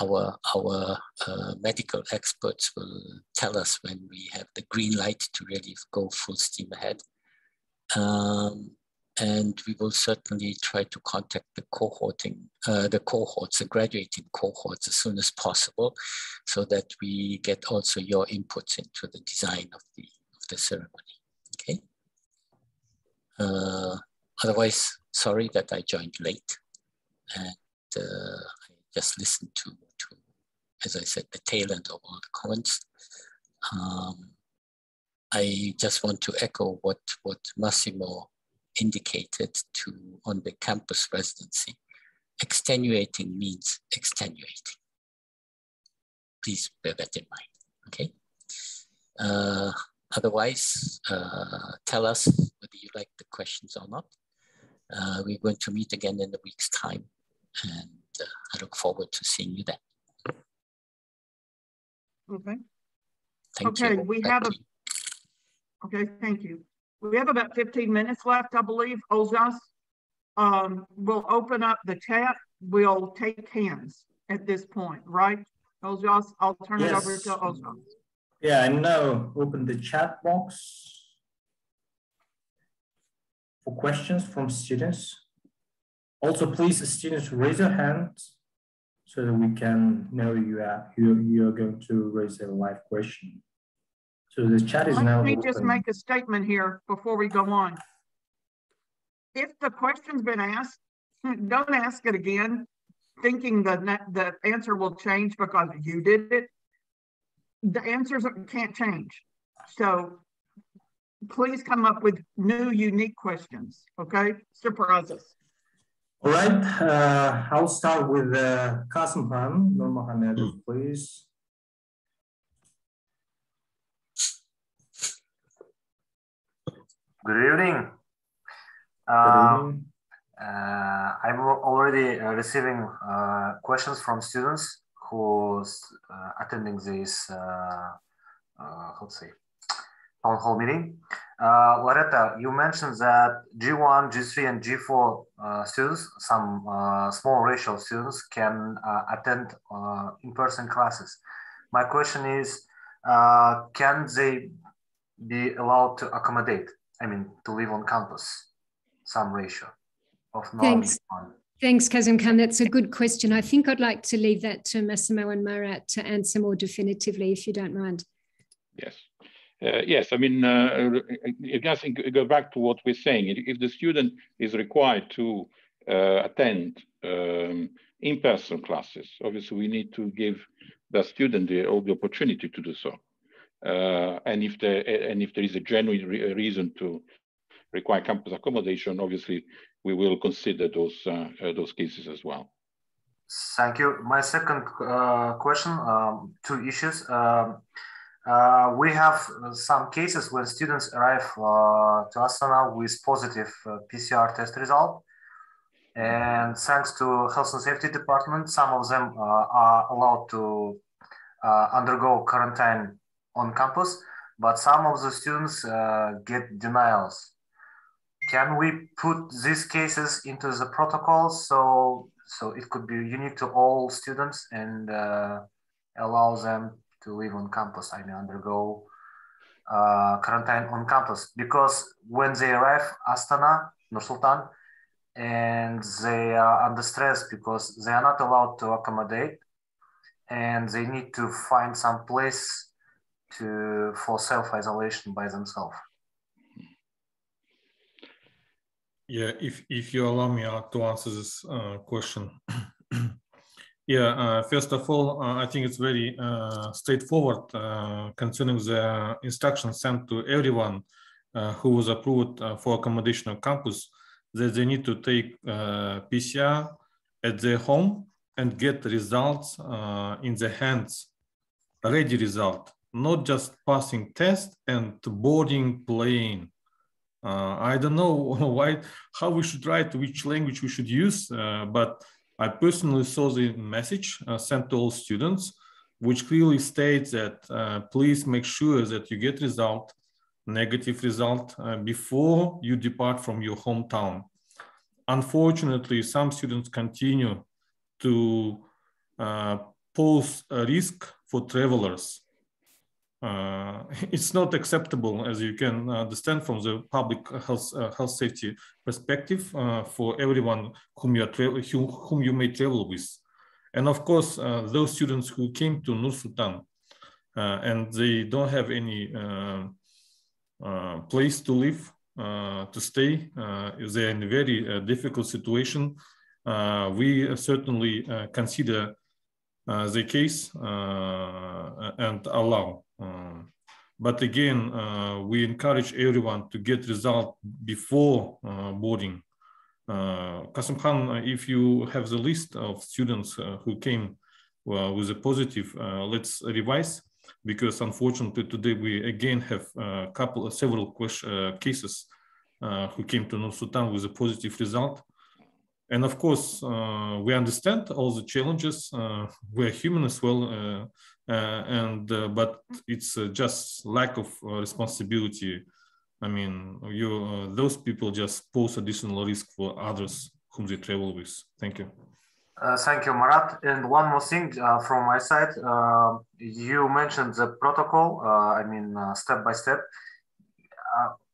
L: our our uh, medical experts will tell us when we have the green light to really go full steam ahead. Um, and we will certainly try to contact the cohorting, uh, the cohorts, the graduating cohorts as soon as possible, so that we get also your inputs into the design of the of the ceremony. Okay. Uh, otherwise, sorry that I joined late. And uh, I just listened to, to, as I said, the tail end of all the comments. Um, I just want to echo what, what Massimo indicated to on the campus residency. Extenuating means extenuating. Please bear that in mind, okay? Uh, Otherwise, uh, tell us you like the questions or not. Uh, we're going to meet again in a week's time, and uh, I look forward to seeing you then.
B: Okay.
L: Thank
B: okay,
L: you.
B: we have a. Okay, thank you. We have about 15 minutes left, I believe. Ozas, um, we'll open up the chat. We'll take hands at this point, right? Ozas, I'll turn yes. it over to Ozas.
A: Yeah, and now open the chat box for questions from students. Also, please, students, raise your hand so that we can know you are you, you are going to raise a live question. So the chat is
B: Let
A: now.
B: Let me
A: open.
B: just make a statement here before we go on. If the question's been asked, don't ask it again, thinking the the answer will change because you did it the answers can't change. So please come up with new, unique questions, okay? Surprise us.
A: All right, uh, I'll start with uh, Kasimhan Nur Mohammed, mm. please.
M: Good evening. Good evening. Uh, I'm already uh, receiving uh, questions from students who's uh, attending this, uh, uh, how to say, town hall meeting. Uh, Loretta, you mentioned that G1, G3, and G4 uh, students, some uh, small ratio of students, can attend in-person classes. My question is, can they be allowed to accommodate, I mean, to live on campus, some ratio of non
D: Thanks. Thanks, Kazim Khan. That's a good question. I think I'd like to leave that to Massimo and Marat to answer more definitively, if you don't mind.
F: Yes. Uh, yes, I mean, uh, I guess go back to what we're saying. If the student is required to uh, attend um, in-person classes. Obviously, we need to give the student the, all the opportunity to do so. Uh, and if there and if there is a genuine re reason to require campus accommodation, obviously we will consider those uh, uh, those cases as well.
M: Thank you. My second uh, question, um, two issues. Um, uh, we have some cases when students arrive uh, to Astana with positive PCR test result. And thanks to health and safety department, some of them are allowed to undergo quarantine on campus, but some of the students uh, get denials. Can we put these cases into the protocol so so it could be unique to all students and uh, allow them to live on campus? I mean, undergo uh, quarantine on campus because when they arrive Astana, Nur Sultan, and they are under stress because they are not allowed to accommodate and they need to find some place to for self-isolation by themselves.
J: Yeah, if if you allow me to answer this uh, question. yeah, uh, first of all, uh, I think it's very uh, straightforward uh, concerning the instructions sent to everyone who was approved for accommodation on campus that they need to take PCR at their home and get results in their hands, ready result not just passing test and boarding plane. Uh, I don't know why, how we should write, which language we should use, uh, but I personally saw the message uh, sent to all students, which clearly states that uh, please make sure that you get result, negative result, uh, before you depart from your hometown. Unfortunately, some students continue to uh, pose a risk for travelers uh, it's not acceptable, as you can understand from the public health uh, health safety perspective, uh, for everyone whom you are whom you may travel with, and of course uh, those students who came to Nur Sultan uh, and they don't have any uh, place to live to stay, they're in a very difficult situation. we certainly consider the case and allow um, but again, uh, we encourage everyone to get result before uh, boarding. Uh, Kasim Khan, if you have the list of students uh, who came uh, with a positive, uh, let's revise because unfortunately today we again have a couple several cases who came to Nur with a positive result. And of course, we understand all the challenges. we're human as well uh, and uh, but it's uh, just lack of responsibility. I mean, you those people just pose additional risk for others whom they travel with. Thank you.
M: Uh, thank you, Marat. And one more thing uh, from my side, uh, you mentioned the protocol. I mean, step by step.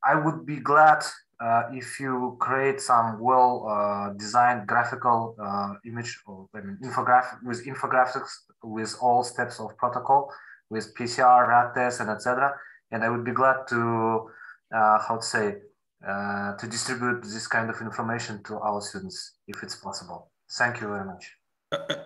M: I would be glad uh, if you create some well uh, designed graphical uh, image or I mean, infographic with infographics with all steps of protocol with PCR, rat tests, and etc. And I would be glad to uh, how to say uh, to distribute this kind of information to our students if it's possible. Thank you very much.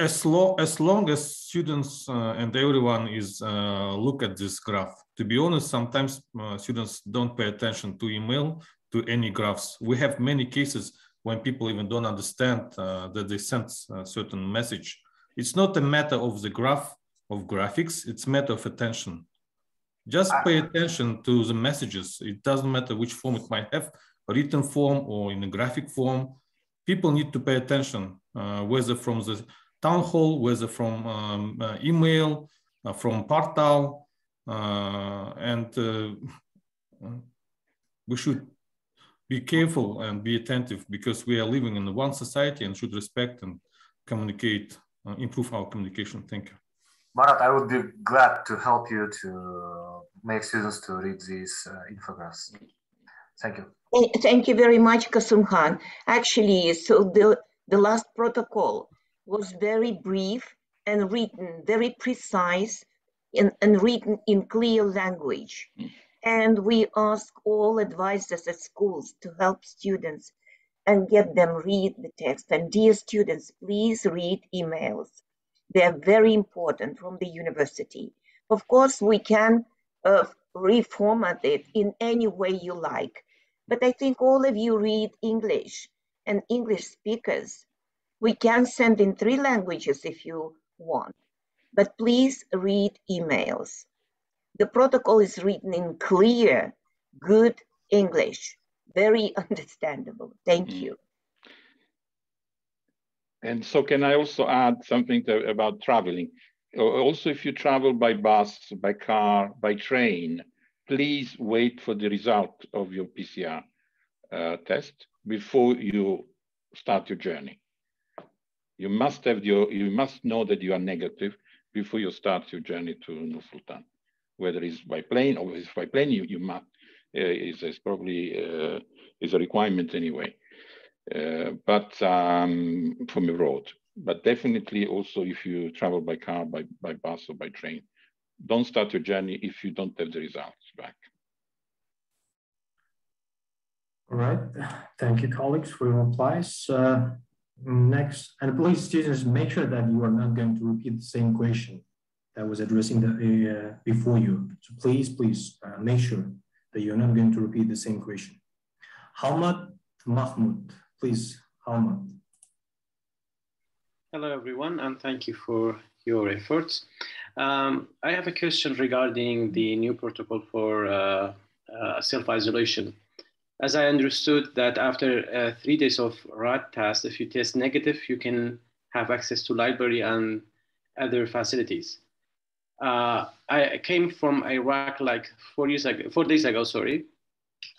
J: As long as long as students uh, and everyone is look at this graph. To be honest, sometimes students don't pay attention to email to any graphs. We have many cases when people even don't understand uh, that they sent a certain message. It's not a matter of the graph of graphics, it's a matter of attention. Just pay attention to the messages. It doesn't matter which form it might have, written form or in a graphic form. People need to pay attention, uh, whether from the town hall, whether from um, uh, email, uh, from portal, uh, and uh, we should be careful and be attentive because we are living in one society and should respect and communicate, uh, improve our communication. Thank you.
M: Marat, I would be glad to help you to make students to read these uh, infographics. Thank you.
N: Thank you very much, Kasum Khan. Actually, so the, the last protocol was very brief and written, very precise and, and written in clear language. And we ask all advisors at schools to help students and get them read the text. And dear students, please read emails. They are very important from the university. Of course, we can uh, reformat it in any way you like. But I think all of you read English and English speakers. We can send in three languages if you want, but please read emails. The protocol is written in clear, good English, very understandable. Thank mm. you.
F: And so can I also add something to, about traveling? Also, if you travel by bus, by car, by train, please wait for the result of your PCR uh, test before you start your journey. You must have your, you must know that you are negative before you start your journey to Nur Sultan. Whether it's by plane or if by plane, you, you must, uh, is, is probably uh, is a requirement anyway. Uh, but um, from a road, but definitely also if you travel by car, by, by bus or by train, don't start your journey if you don't have the results back.
A: All right, thank you colleagues for your replies. Uh, next, and please students, make sure that you are not going to repeat the same question that was addressing the uh, before you. So please, please uh, make sure that you're not going to repeat the same question. Hamad Mahmoud, please, Hamad.
O: Hello everyone, and thank you for your efforts. Um, I have a question regarding the new protocol for uh, uh, self-isolation. As I understood that after uh, three days of RAT test, if you test negative, you can have access to library and other facilities. Uh, I came from Iraq like four years ago, four days ago, sorry,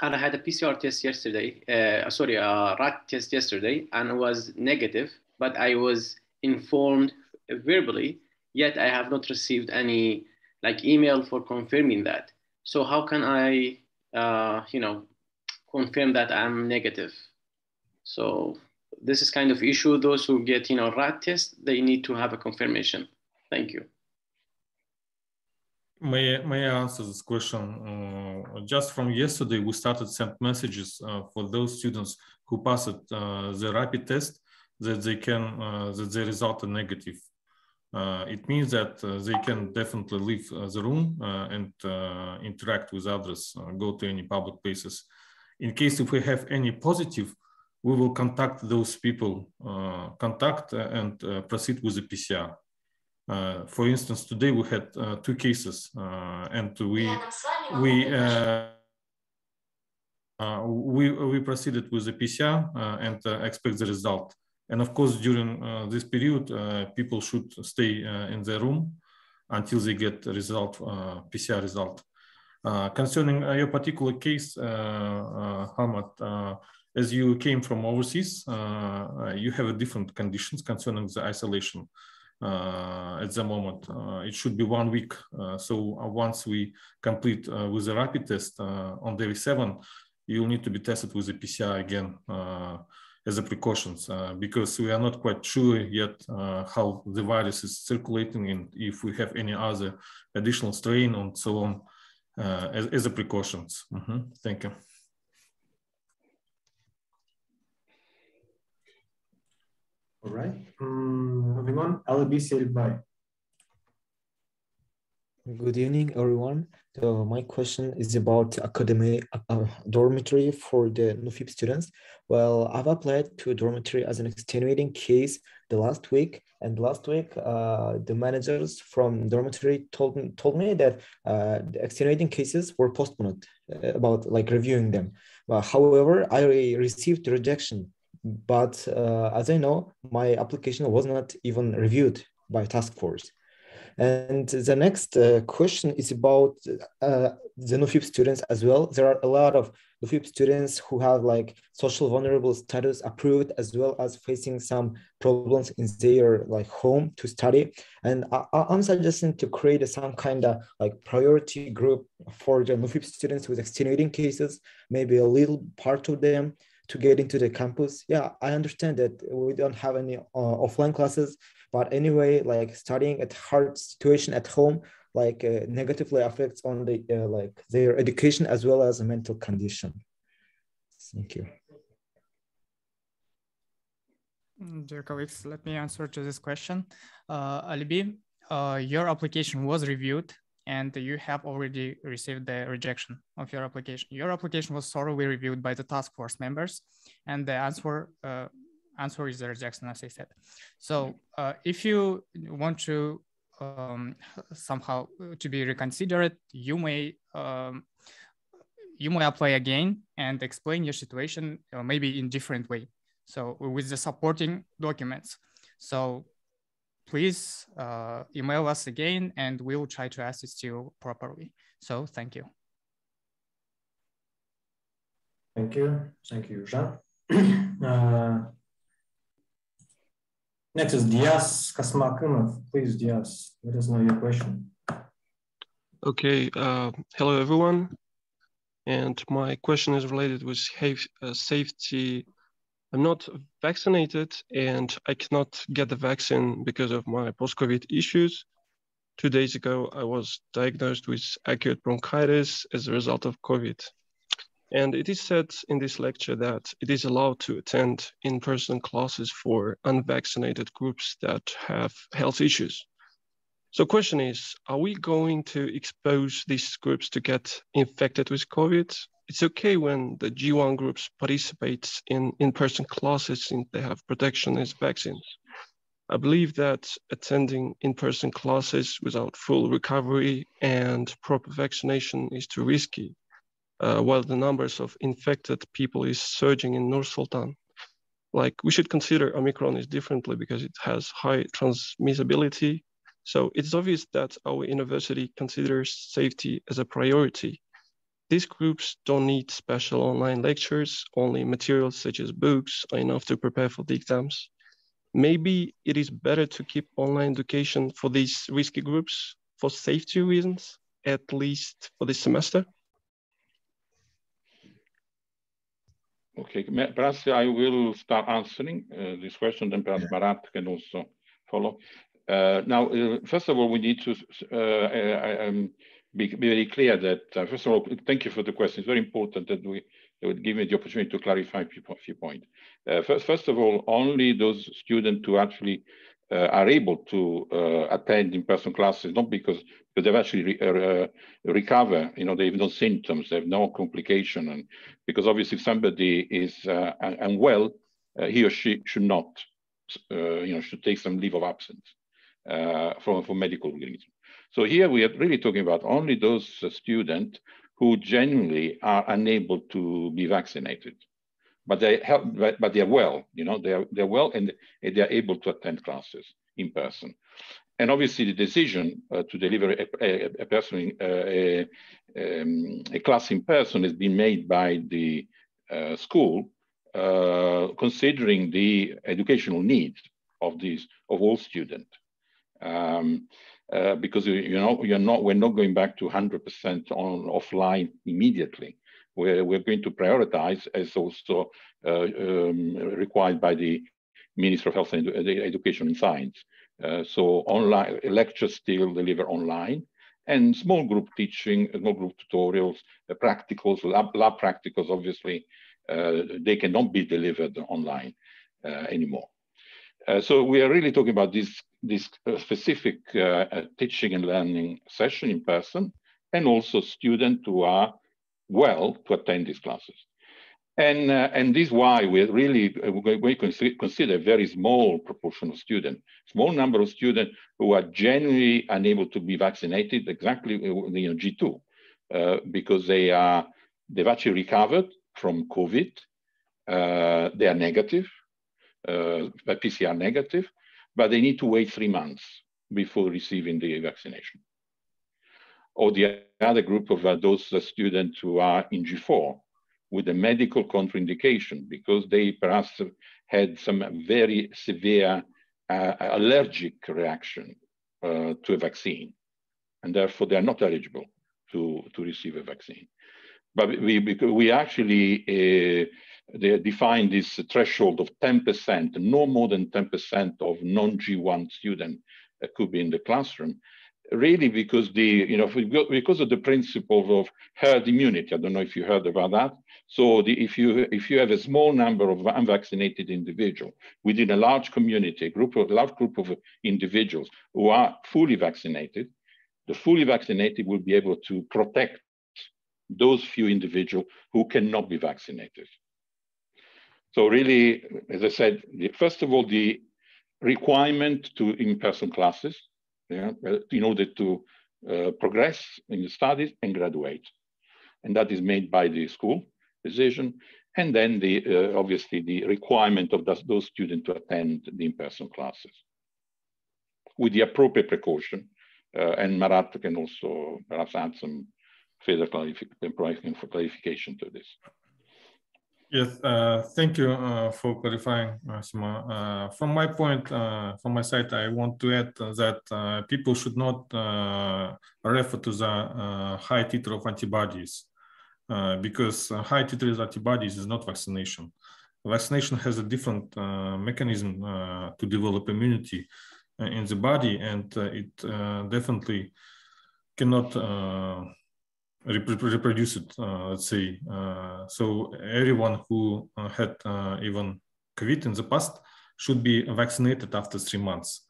O: and I had a PCR test yesterday. Uh, sorry, a RAT test yesterday, and it was negative. But I was informed verbally yet I have not received any like email for confirming that. So how can I, uh, you know, confirm that I'm negative? So this is kind of issue. Those who get, you know, rat test, they need to have a confirmation. Thank you.
J: May, may I answer this question? Uh, just from yesterday, we started send messages uh, for those students who passed uh, the rapid test that they can, uh, that they result is negative uh, it means that uh, they can definitely leave the room and interact with others, go to any public places. In case if we have any positive, we will contact those people, contact and proceed with the PCR. Uh, for instance, today we had uh, two cases, uh, and we we we we proceeded with the PCR and expect the result. And of course, during uh, this period, uh, people should stay uh, in their room until they get a result, PCR result. concerning your particular case, Hamad, as you came from overseas, you have a different conditions concerning the isolation. Uh, at the moment. Uh, it should be one week. Uh, so once we complete with the rapid test on day seven, you'll need to be tested with the PCR again as a precautions uh, because we are not quite sure yet uh, how the virus is circulating and if we have any other additional strain and so on uh, as, as, a precautions. Mm -hmm. Thank you.
A: All right, um, moving on, LBC by.
P: Good evening, everyone. So my question is about academy uh, dormitory for the NUFYP students. Well, I've applied to dormitory as an extenuating case the last week, and last week uh, the managers from dormitory told me told me that uh, the extenuating cases were postponed uh, about like reviewing them. however, I received rejection, but uh, as I know, my application was not even reviewed by task force. And the next uh, question is about uh, the NUFYP students as well. There are a lot of NUFYP students who have like social vulnerable status approved as well as facing some problems in their like home to study. And I, am suggesting to create some kind of like priority group for the NUFYP students with extenuating cases, maybe a little part of them to get into the campus. Yeah, I understand that we don't have any uh, offline classes, but anyway, like studying at hard situation at home, like uh, negatively affects on the uh, like their education as well as a mental condition. Thank you.
K: Mm, dear colleagues, let me answer to this question. Uh, Alibi, uh, your application was reviewed and you have already received the rejection of your application. Your application was thoroughly reviewed by the task force members and the answer uh, answer is the rejection, as I said. So uh, if you want to um, somehow to be reconsidered, you may um, you may apply again and explain your situation uh, maybe in different way. So with the supporting documents. So please uh, email us again and we will try to assist you properly. So thank you.
A: Thank you. Thank you, Jean. uh, next is Diaz Kasmakumov. Please, Diaz, let us know your question.
Q: Okay. Uh, hello, everyone. And my question is related with uh, safety I'm not vaccinated and I cannot get the vaccine because of my post-COVID issues. Two days ago, I was diagnosed with acute bronchitis as a result of COVID. And it is said in this lecture that it is allowed to attend in-person classes for unvaccinated groups that have health issues. So question is, are we going to expose these groups to get infected with COVID it's okay when the G1 groups participate in in-person classes since they have protection as vaccines. I believe that attending in-person classes without full recovery and proper vaccination is too risky, uh, while the numbers of infected people is surging in Nur Sultan. Like we should consider Omicron is differently because it has high transmissibility. So it's obvious that our university considers safety as a priority these groups don't need special online lectures, only materials such as books are enough to prepare for the exams. Maybe it is better to keep online education for these risky groups for safety reasons, at least for this semester.
F: Okay, perhaps I will start answering uh, this question, then perhaps Marat can also follow. Uh, now, uh, first of all, we need to uh, um, be, be very clear that, uh, first of all, thank you for the question. It's very important that we that would give me the opportunity to clarify a few, points. Uh, first, first of all, only those students who actually uh, are able to uh, attend in-person classes, not because, because they've actually re, uh, recover, you know, they have no symptoms, they have no complication, and because obviously if somebody is uh, unwell, he or she should not, you know, should take some leave of absence for, for medical reasons. So here we are really talking about only those uh, students who genuinely are unable to be vaccinated, but they help, but they are well, you know, they are they're well and they are able to attend classes in person. And obviously, the decision uh, to deliver a, a, a person uh, a, um, a, class in person has been made by the uh, school, uh, considering the educational needs of these of all students. Um, uh, because you know you're not we're not going back to 100% on offline immediately. We're we're going to prioritize as also uh, um, required by the Minister of Health and Education and Science. Uh, so online lectures still deliver online, and small group teaching, small group tutorials, uh, practicals, lab, lab practicals. Obviously, uh, they cannot be delivered online anymore. So we are really talking about this this uh, specific uh, uh, teaching and learning session in person, and also students who are well to attend these classes. And, uh, and this is why we really we consider a very small proportion of students, small number of students who are genuinely unable to be vaccinated, exactly you know, G2, uh, because they are they've actually recovered from COVID. Uh, they are negative, PCR negative, but they need to wait three months before receiving the vaccination. Or the other group of uh, those uh, students who are in G4 with a medical contraindication because they perhaps had some very severe uh, allergic reaction uh, to a vaccine, and therefore they are not eligible to, to receive a vaccine. But we, we actually uh, they define this threshold of 10%, no more than 10% of non-G1 students could be in the classroom, really because the, you know, because of the principle of herd immunity. I don't know if you heard about that. So the, if you if you have a small number of unvaccinated individuals within a large community, a group of large group of individuals who are fully vaccinated, the fully vaccinated will be able to protect those few individuals who cannot be vaccinated. So really, as I said, first of all, the requirement to in-person classes yeah, in order to uh, progress in the studies and graduate. And that is made by the school decision. And then the uh, obviously the requirement of those, those students to attend the in-person classes with the appropriate precaution. Uh, and Marat can also perhaps add some further clarification to this.
J: Yes, uh, thank you uh, for clarifying, Sima. Uh, from my point, uh, from my side, I want to add that uh, people should not uh, refer to the high titer of antibodies because high titer of antibodies is not vaccination. Vaccination has a different mechanism to develop immunity in the body, and it definitely cannot reproduce it, uh, let's say. Uh, so everyone who uh, had uh, even COVID in the past should be vaccinated after three months.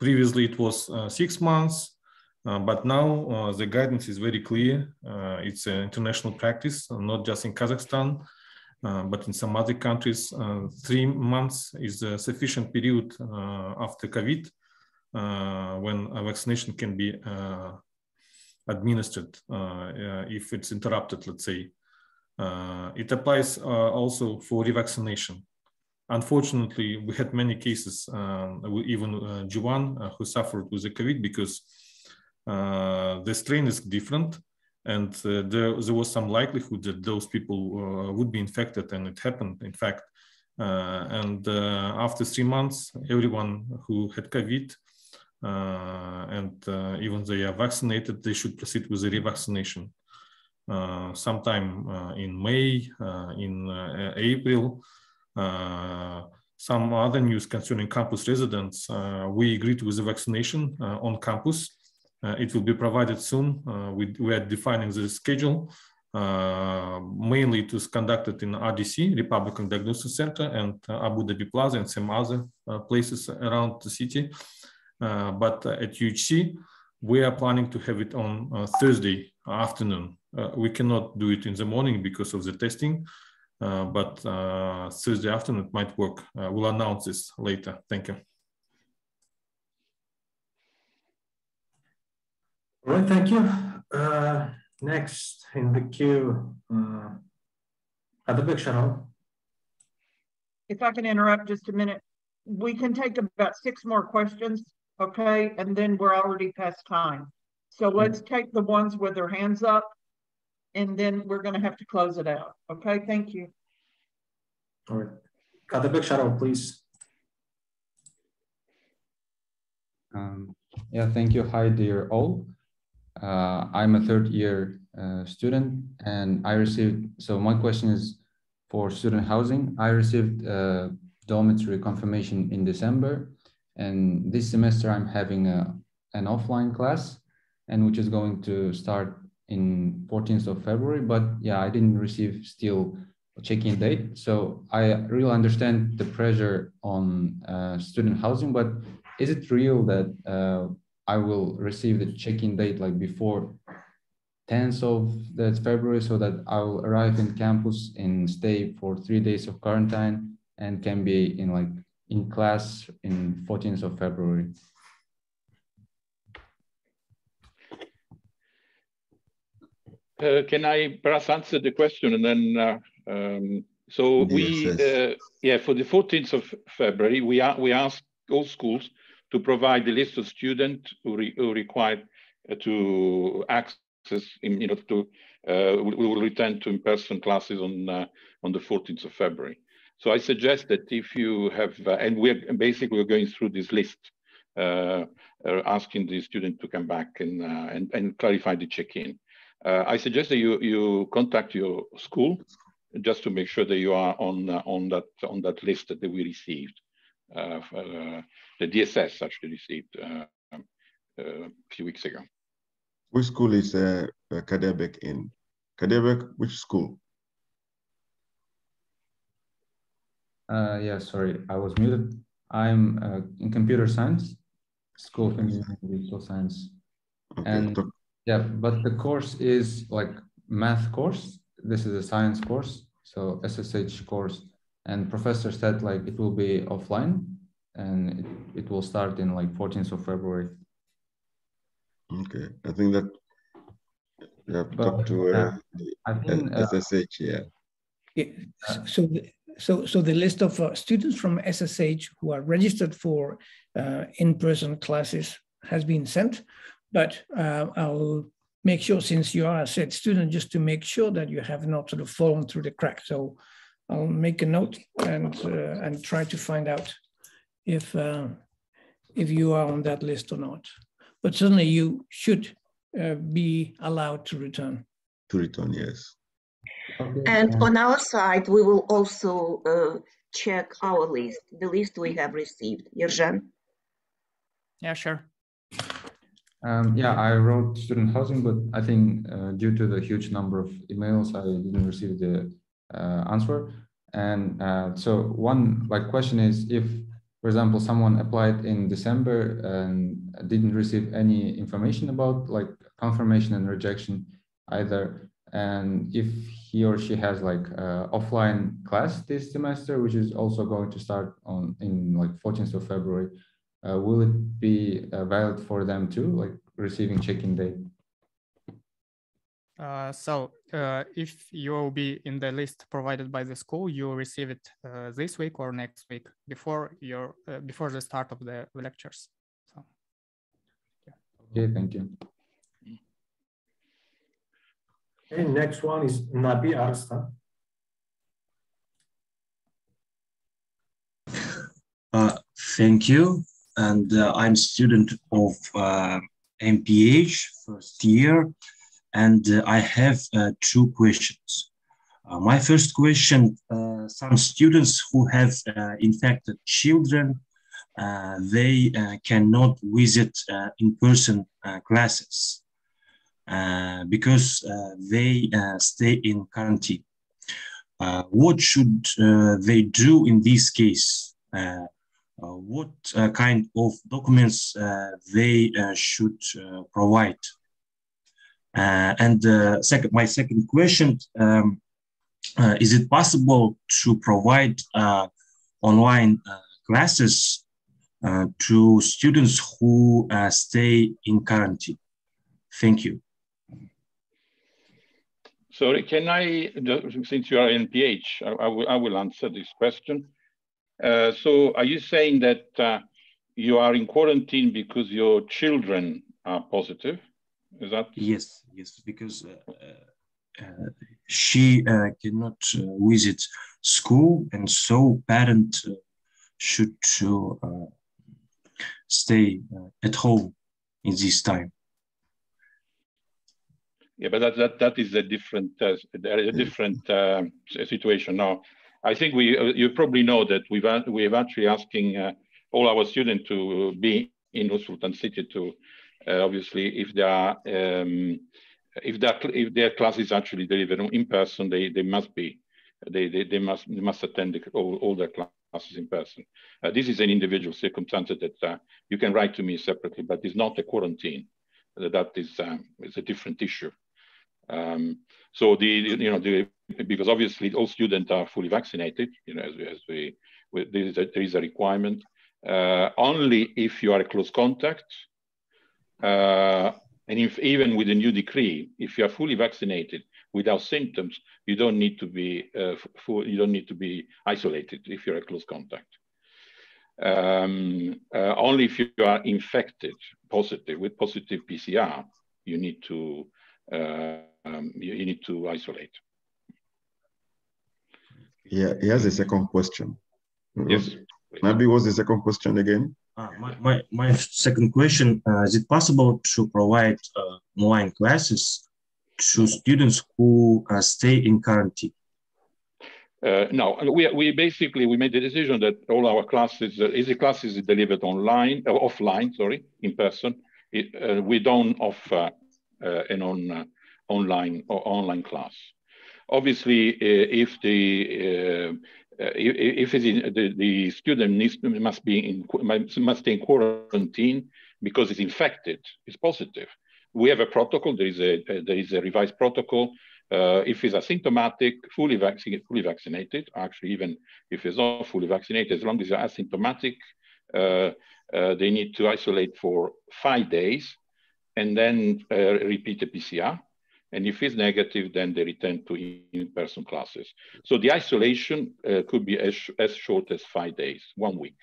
J: Previously, it was uh, six months, uh, but now the guidance is very clear. it's an international practice, not just in Kazakhstan, but in some other countries, three months is a sufficient period after COVID when a vaccination can be administered uh, if it's interrupted, let's say. Uh, it applies uh, also for revaccination. Unfortunately, we had many cases, um, even uh, G1, uh, who suffered with the COVID because uh, the strain is different and uh, there, there, was some likelihood that those people would be infected and it happened, in fact. and after three months, everyone who had COVID uh, and uh, even they are vaccinated, they should proceed with the revaccination. Uh, sometime in May, in April, some other news concerning campus residents. we agreed with the vaccination on campus. it will be provided soon. we, we are defining the schedule uh, mainly it was conducted in RDC, Republican Diagnosis Center, and uh, Abu Dhabi Plaza and some other uh, places around the city. Uh, but at UHC, we are planning to have it on uh, Thursday afternoon. Uh, we cannot do it in the morning because of the testing, but Thursday afternoon might work. we'll announce this later. Thank you.
A: All right, thank you. Uh, next in the queue, uh, Adabek Sharon.
B: If I can interrupt just a minute, we can take about six more questions okay? And then we're already past time. So let's take the ones with their hands up and then we're gonna have to close it out. Okay, thank you.
A: All right. Kadabek Sharo, please.
R: Um, yeah, thank you. Hi, dear all. Uh, I'm a third year uh, student and I received, so my question is for student housing. I received uh, dormitory confirmation in December and this semester I'm having a, an offline class and which is going to start in 14th of February. But yeah, I didn't receive still a check-in date. So I really understand the pressure on uh, student housing, but is it real that uh, I will receive the check-in date like before 10th of that February so that I will arrive in campus and stay for three days of quarantine and can be in like in class in 14th of February.
F: Uh, can I perhaps answer the question and then, uh, um, so yes, we, yes. Uh, yeah, for the 14th of February, we, are, we asked all schools to provide the list of students who, re, who require uh, to access, in, you know, to, uh, we will return to in-person classes on, uh, on the 14th of February. So I suggest that if you have, uh, and we're basically we're going through this list, uh, uh, asking the student to come back and, uh, and, and clarify the check-in. Uh, I suggest that you, you contact your school just to make sure that you are on, on, that, on that list that we received. the DSS actually received a few weeks ago.
C: Which school is uh, Kadebek in? Kadebek, which school?
R: Uh, yeah, sorry, I was muted. I'm uh, in computer science, School of Engineering and Digital Science. Okay. And yeah, but the course is like math course. This is a science course, so SSH course. And professor said like it will be offline and it, it will start in like 14th of February.
C: Okay, I think that you have talked to uh, I think, SSH, yeah.
G: yeah. So, so, so the list of uh, students from SSH who are registered for uh, in-person classes has been sent, but uh, I'll make sure since you are a said student, just to make sure that you have not sort of fallen through the cracks. So I'll make a note and uh, and try to find out if uh, if you are on that list or not. But certainly you should uh, be allowed to return.
C: To return, yes.
N: And on our side, we will also uh, check our list, the list we have received. Yerzhan?
K: Yeah, sure.
R: Um, yeah, I wrote student housing, but I think uh, due to the huge number of emails, I didn't receive the uh, answer. And uh, so one like question is if, for example, someone applied in December and didn't receive any information about like confirmation and rejection either, and if he or she has like uh, offline class this semester, which is also going to start on in like 14th of February, uh, will it be uh, valid for them too, like receiving check-in date?
K: Uh, so uh, if you will be in the list provided by the school, you will receive it uh, this week or next week before your uh, before the start of the lectures. So,
R: yeah. Okay, thank you.
A: Okay, next one is Nabi Arslan.
S: Uh, thank you. And uh, I'm student of uh, MPH first year, and uh, I have uh, two questions. Uh, my first question, some students who have infected children, they cannot visit in-person classes. Uh, because uh, they uh, stay in quarantine. Uh, what should uh, they do in this case? Uh, what kind of documents they should provide? and second, my second question, um, is it possible to provide online classes uh, to students who uh, stay in quarantine. Thank you.
F: Sorry, can I, since you are in PH, I, I, will, I will answer this question. Uh, so are you saying that uh, you are in quarantine because your children are positive? Is that?
S: Yes, yes, because uh, uh she uh, cannot uh, visit school and so parent should stay at home in this time.
F: Yeah, but that that that is a different uh, a different uh, situation now. I think we uh, you probably know that we've we've actually asking uh, all our students to be in Sultan City to uh, obviously if they are um, if that if their class is actually delivered in person, they they must be they they, they must they must attend the, all, all their classes in person. Uh, this is an individual circumstance that you can write to me separately, but it's not a quarantine. That is um, is a different issue. Um, so the, you know, the, because obviously all students are fully vaccinated, you know, as we, as we, we there, is a, there is a requirement. Uh, only if you are a close contact, uh, and if even with a new decree, if you are fully vaccinated without symptoms, you don't need to be uh, full, you don't need to be isolated if you're a close contact. Um, uh, only if you are infected positive with positive PCR, you need to uh, um, you, you, need to isolate.
C: Yeah, he has a second question.
F: Yes.
C: Maybe was the second question again?
S: Uh, my, my, my second question, uh, is it possible to provide uh, online classes to students who uh, stay in quarantine?
F: Uh, no, we, we basically, we made the decision that all our classes, uh, easy classes is delivered online, uh, offline, sorry, in person. It, we don't offer an on online or online class. Obviously, uh, if the uh, uh, if in, the, the student needs, must be in must stay in quarantine because it's infected, it's positive. We have a protocol. There is a there is a revised protocol. Uh, if he's asymptomatic, fully vaccinated, fully vaccinated, actually even if he's not fully vaccinated, as long as you're asymptomatic, uh, uh, they need to isolate for five days and then repeat the PCR. And if it's negative, then they return to in-person classes. So the isolation uh, could be as, as short as five days, one week.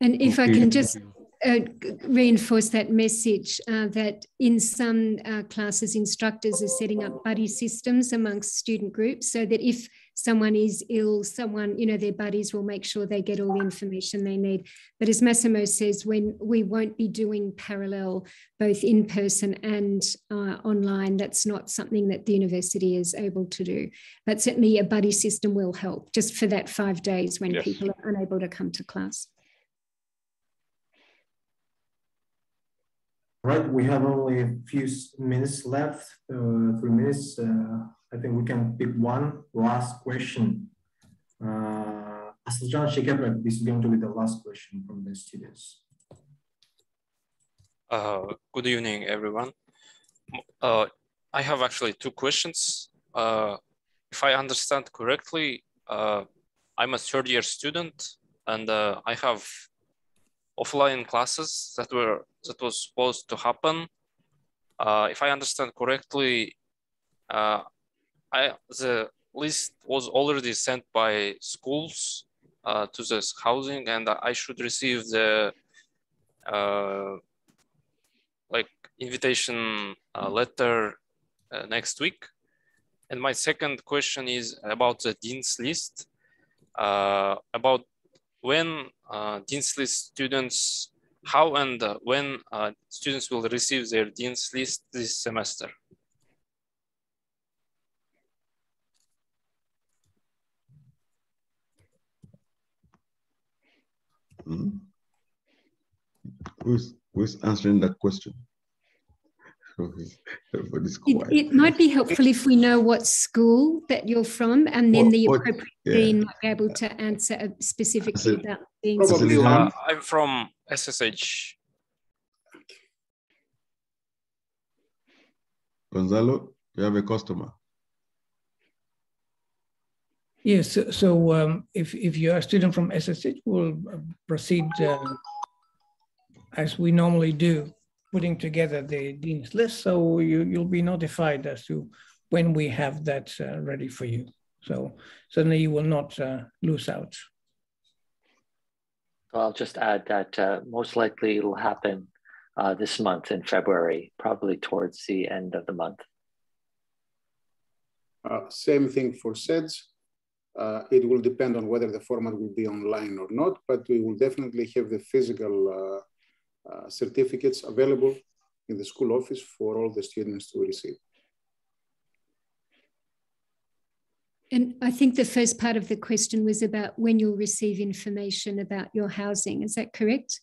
D: And if I can just uh, reinforce that message uh, that in some uh, classes, instructors are setting up buddy systems amongst student groups so that if someone is ill, someone, you know, their buddies will make sure they get all the information they need. But as Massimo says, when we won't be doing parallel, both in person and uh, online, that's not something that the university is able to do. But certainly a buddy system will help just for that five days when yes. people are unable to come to class.
A: Right, we have only a few minutes left, uh, three minutes. Uh, I think we can pick one last question. Uh, Asılcan Şekerberk, this is going to be the last question from the students.
T: Uh, good evening, everyone. Uh, I have actually two questions. Uh, if I understand correctly, uh, I'm a third year student and uh, I have offline classes that were that was supposed to happen. Uh, if I understand correctly, I, the list was already sent by schools uh, to this housing and I should receive the uh, like invitation uh, letter uh, next week. And my second question is about the Dean's List, about when Dean's List students how and uh, when uh, students will receive their Dean's List this semester.
C: -hmm. Who's, who's answering that question?
D: it, it, might be helpful if we know what school that you're from, and then the appropriate yeah. dean might be able to answer specifically about being.
T: Uh, I'm from SSH.
C: Gonzalo, you have a customer.
G: Yes, so um, if, if you're a student from SSH, we'll proceed uh, as we normally do, putting together the dean's list. So you, you'll be notified as to when we have that uh, ready for you. So certainly you will not uh, lose out.
H: I'll just add that uh, most likely it'll happen uh, this month in February, probably towards the end of the month.
E: Uh, same thing for SEDS. Uh, it will depend on whether the format will be online or not, but we will definitely have the physical uh, uh, certificates available in the school office for all the students to receive.
D: And I think the first part of the question was about when you'll receive information about your housing. Is that correct?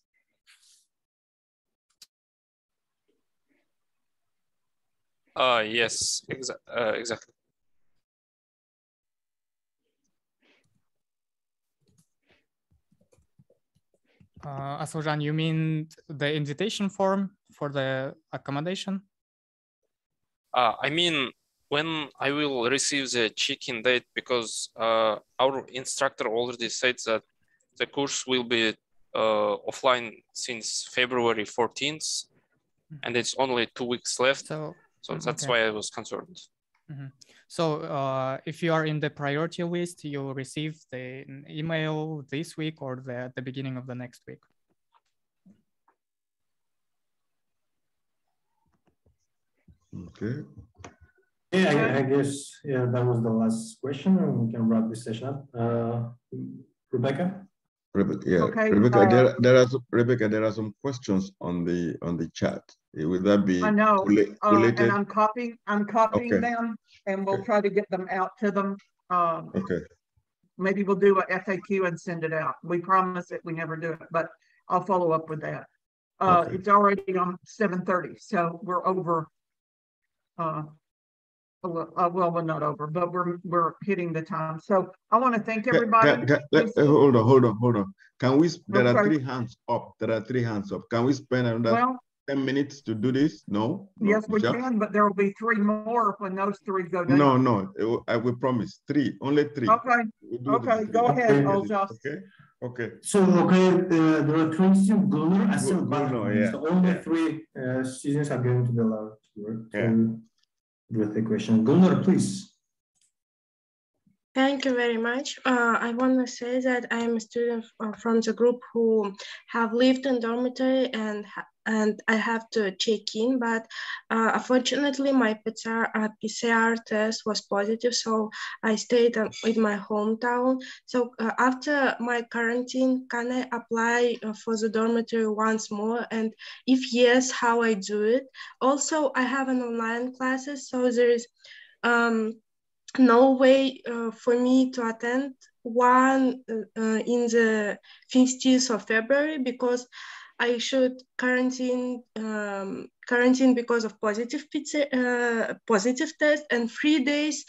T: Uh, yes, exa uh, exactly.
K: Uh, Asılcan, you mean the invitation form for the accommodation?
T: Uh, I mean, when I will receive the check-in date, because uh, our instructor already said that the course will be uh, offline since February 14th, mm-hmm. and it's only two weeks left. So, so mm, that's okay. why I was concerned.
K: Mm -hmm. So uh, if you are in the priority list, you will receive the email this week or the, the beginning of the next week.
C: Okay.
A: Yeah, I, I, guess yeah, that was the last question, and we can wrap this session up. Uh, Rebecca.
C: Rebecca, yeah, okay, Rebecca. Uh, there, there are some, Rebecca. There are some questions on the on the chat. Would that be?
B: I know, uh, and I'm copying. I'm copying okay. them, and we'll okay. try to get them out to them. Um,
C: okay.
B: Maybe we'll do a FAQ and send it out. We promise it. We never do it, but I'll follow up with that. Uh. It's already on 7:30, so we're over uh, uh, well, we're not over, but we're we're hitting the time. So I want to thank everybody.
C: Can, can, let, hold on, hold on, hold on. Can we? There okay. are three hands up. There are three hands up. Can we spend another well, ten minutes to do this? No. no
B: yes, we just, can, but there will be three more when those three go down.
C: No, no. I will promise three. Only three.
B: Okay. We'll okay. Go ahead, Oljas.
C: Okay. Okay.
A: So, okay, uh, there are three students, Gulnur, Asil, Gulnur, yeah. So only yeah. three uh, students are going to be allowed to work. Yeah. To, with the question. Gulnur, please.
U: Thank you very much. Uh, I want to say that I am a student from the group who have lived in dormitory and and I have to check in, but uh, unfortunately my PCR, uh, PCR, test was positive, so I stayed uh, in my hometown. So uh, after my quarantine, can I apply for the dormitory once more? And if yes, how I do it? Also, I have an online classes, so there is um, no way uh, for me to attend one uh, in the 15th of February because I should quarantine um, quarantine because of positive uh, positive test and three days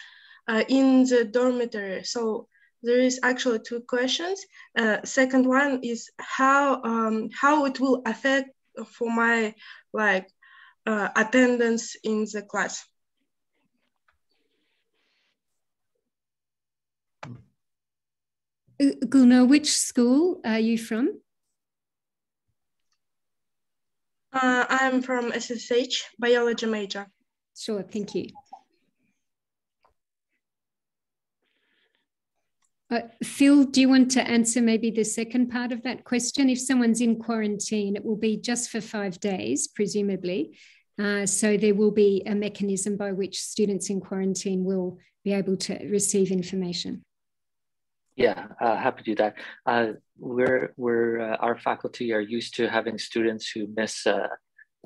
U: uh, in the dormitory. So there is actually two questions. Uh, second one is how um, how it will affect for my like uh, attendance in the class.
D: Gulnur, which school are you from?
U: Uh, I'm from SSH, biology major.
D: Sure, thank you. Uh, Phil, do you want to answer maybe the second part of that question? If someone's in quarantine, it will be just for five days, presumably. Uh, so there will be a mechanism by which students in quarantine will be able to receive information.
H: Yeah, uh, happy to do that. Uh, we're we're uh, our faculty are used to having students who miss uh,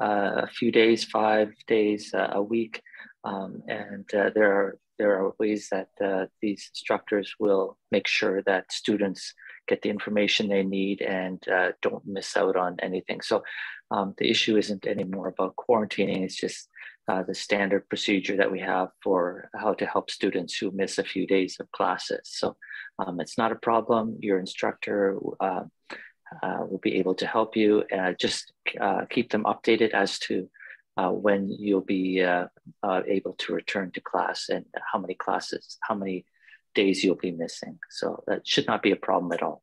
H: uh, a few days, five days, uh, a week, um, and there are there are ways that these instructors will make sure that students get the information they need and don't miss out on anything. So um, the issue isn't anymore about quarantining; it's just uh, the standard procedure that we have for how to help students who miss a few days of classes. So um, it's not a problem. Your instructor uh, uh, will be able to help you. just uh, keep them updated as to uh, when you'll be able to return to class and how many classes, how many days you'll be missing. So that should not be a problem at all.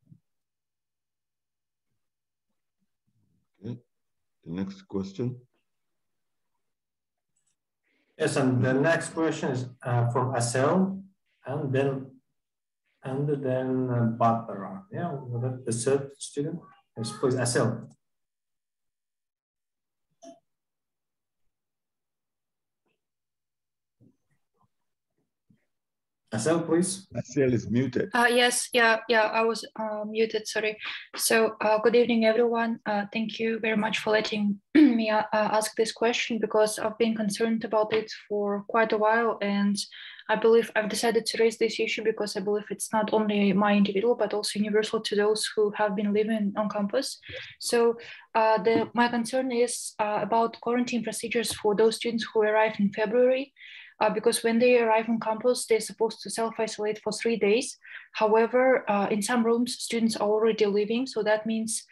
C: Okay. The next question.
A: Yes, and the next question is uh, from Asel, and then and then uh, Barbara. Yeah, the third student. Yes, please, Asel. Asel, please.
C: Asel is muted.
V: Uh, yes, yeah, yeah, I was uh, muted, sorry. So uh, good evening, everyone. Uh, thank you very much for letting me uh, ask this question because I've been concerned about it for quite a while. And I believe I've decided to raise this issue because I believe it's not only my individual, but also universal to those who have been living on campus. So uh, the, my concern is about quarantine procedures for those students who arrived in February uh, because when they arrive on campus, they're supposed to self-isolate for three days. However, uh, in some rooms, students are already living. So that means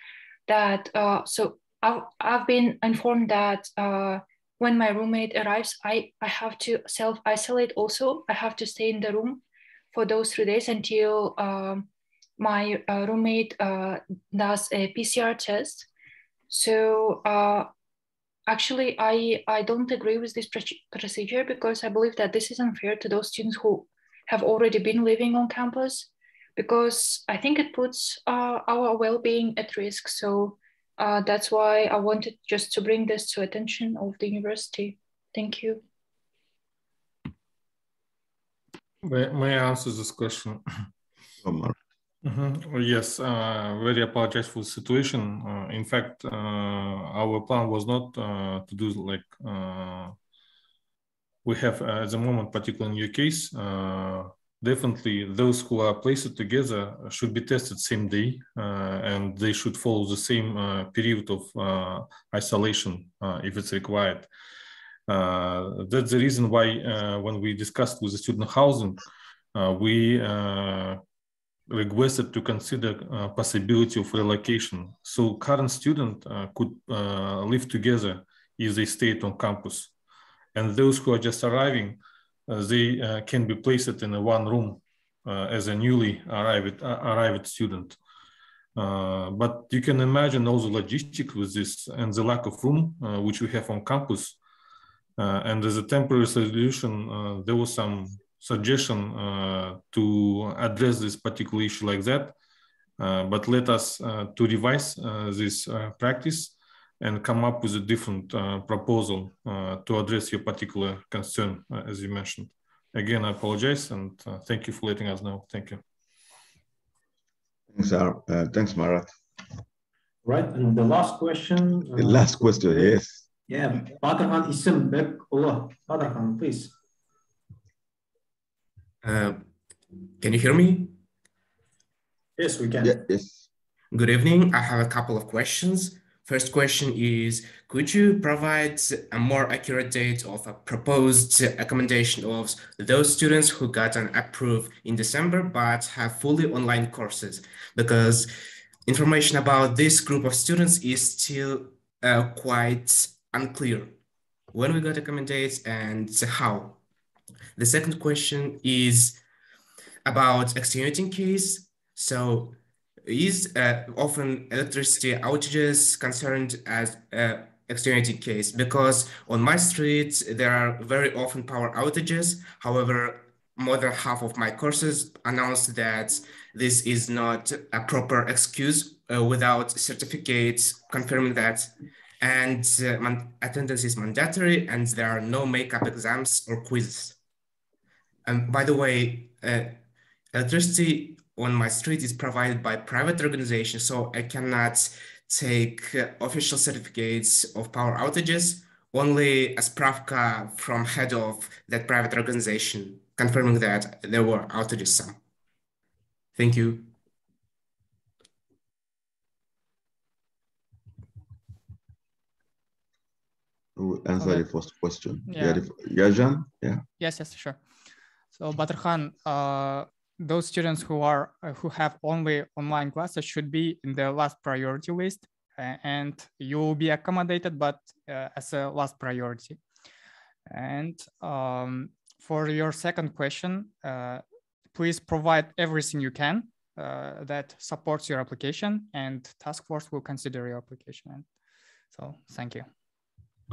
V: that, uh, so I've, I've been informed that uh, when my roommate arrives, I, I have to self-isolate also. I have to stay in the room for those three days until um, my uh, roommate uh, does a PCR test. So actually I, I don't agree with this procedure because I believe that this is unfair to those students who have already been living on campus because I think it puts uh, our well-being at risk. So uh, that's why I wanted just to bring this to attention of the university. Thank you.
W: May, may I answer this question? -hmm. Yes, uh, very apologize for the situation. Uh, in fact, uh, our plan was not uh, to do like uh, we have uh, at the moment, particularly in your case, definitely those who are placed together should be tested same day, and they should follow the same period of isolation if it's required.
J: That's the reason why when we discussed with the student housing, we requested to consider possibility of relocation. So current student could live together if they stayed on campus. And those who are just arriving, they can be placed in a one room as a newly arrived, arrived student. Uh, but you can imagine all the logistics with this and the lack of room uh, which we have on campus uh, and as a temporary solution, uh, there was some suggestion uh, to address this particular issue like that. Uh, but let us uh, to revise uh, this practice and come up with a different proposal to address your particular concern, as you mentioned. Again, I apologize and thank you for letting us know. Thank you.
C: Thanks, uh, thanks, Marat.
A: Right, and the last question.
C: The last question, yes.
A: Yeah, Batarhan Isimbekullah. Batarhan, please.
X: Uh, can you hear me?
A: Yes, we can.
C: Yeah, yes.
X: Good evening. I have a couple of questions. First question is, could you provide a more accurate date of a proposed accommodation of those students who got an approved in December but have fully online courses? Because information about this group of students is still uh, quite unclear when we got accommodates and how. The second question is about extenuating case. So is uh, often electricity outages concerned as uh, extenuating case because on my street there are very often power outages. However, more than half of my courses announced that this is not a proper excuse uh, without certificates confirming that and uh, attendance is mandatory and there are no makeup exams or quizzes. And by the way, uh, electricity on my street is provided by private organizations, so I cannot take uh, official certificates of power outages, only a spravka from head of that private organization confirming that there were outages some. Thank you.
C: who answer okay. the first question. Yeah. Yajan? Yeah.
K: Yes, yes, sure. So Batarkhan, uh, those students who are uh, who have only online classes should be in the last priority list, and you will be accommodated, but uh, as a last priority. And um, for your second question, uh, please provide everything you can uh, that supports your application, and task force will consider your application. So, thank you.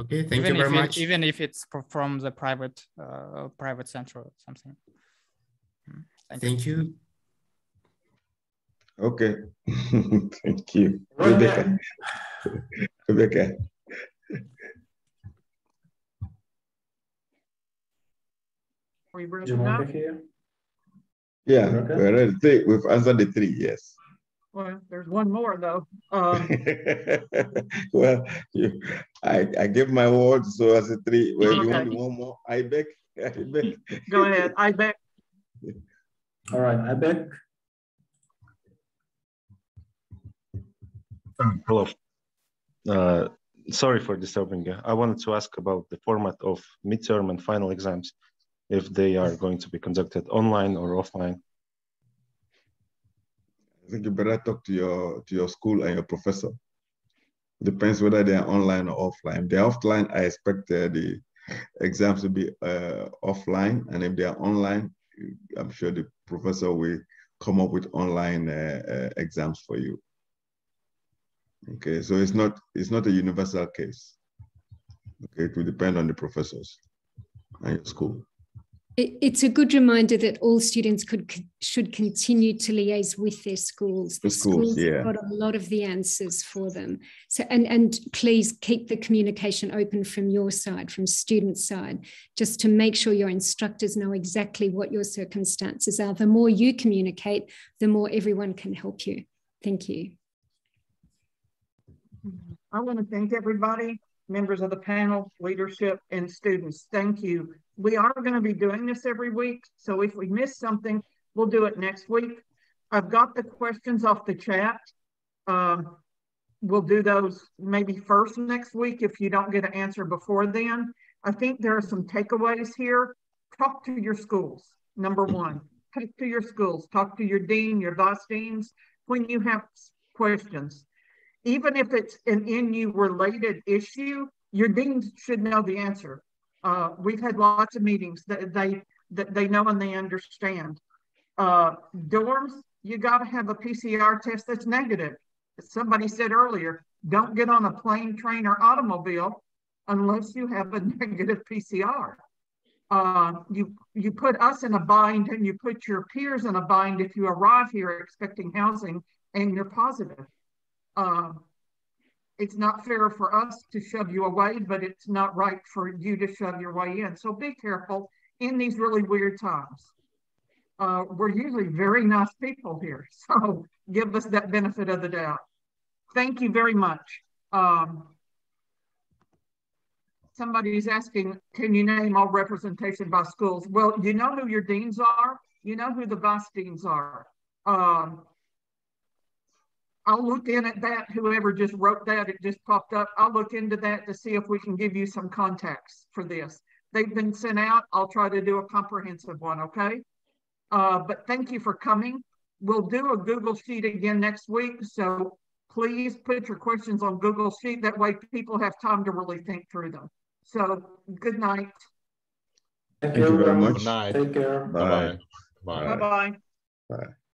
X: Okay, thank even you very much.
K: It, even if it's from the private uh, private center or something.
X: Hmm, thank, thank you. you.
C: Okay, thank you, Rebecca. Rebecca.
B: We bring
C: here. Yeah, okay. we're ready. We've answered the three. Yes.
B: Well, there's one more though. Um,
C: well, you, I, I give my word, so as a three. Well, okay. you want one more? I beg. I beg.
B: Go ahead. I beg.
A: All right, I beg.
Y: Um, hello. Uh, sorry for disturbing you. I wanted to ask about the format of midterm and final exams, if they are going to be conducted online or offline.
C: Think you better talk to your to your school and your professor. Depends whether they are online or offline. If they're offline, I expect uh, the exams to be uh, offline, and if they are online, I'm sure the professor will come up with online uh, uh exams for you. Okay, so it's not it's not a universal case. Okay, it will depend on the professors and your school
D: it's a good reminder that all students could should continue to liaise with their schools. The, the schools, schools yeah. have got a lot of the answers for them. So and and please keep the communication open from your side, from student side, just to make sure your instructors know exactly what your circumstances are. The more you communicate, the more everyone can help you. Thank you.
B: I want to thank everybody, members of the panel, leadership, and students. Thank you we are going to be doing this every week. So if we miss something, we'll do it next week. I've got the questions off the chat. Um, we'll do those maybe first next week if you don't get an answer before then. I think there are some takeaways here. Talk to your schools, number one. Talk to your schools, talk to your dean, your vice deans when you have questions. Even if it's an NU related issue, your deans should know the answer. Uh, we've had lots of meetings that they that they know and they understand. Uh, dorms, you got to have a PCR test that's negative. Somebody said earlier, don't get on a plane, train, or automobile unless you have a negative PCR. Uh, you you put us in a bind and you put your peers in a bind if you arrive here expecting housing and you're positive. Uh, it's not fair for us to shove you away, but it's not right for you to shove your way in. So be careful in these really weird times. Uh, we're usually very nice people here, so give us that benefit of the doubt. Thank you very much. Um, somebody's asking, can you name all representation by schools? Well, you know who your deans are. You know who the vice deans are. Um, I'll look in at that. Whoever just wrote that, it just popped up. I'll look into that to see if we can give you some contacts for this. They've been sent out. I'll try to do a comprehensive one, okay? Uh, but thank you for coming. We'll do a Google Sheet again next week. So please put your questions on Google Sheet. That way people have time to really think through them. So good night.
C: Thank, Thank you very much.
A: Good night. Take care.
C: Bye.
B: Bye. Bye. Bye.
C: Bye.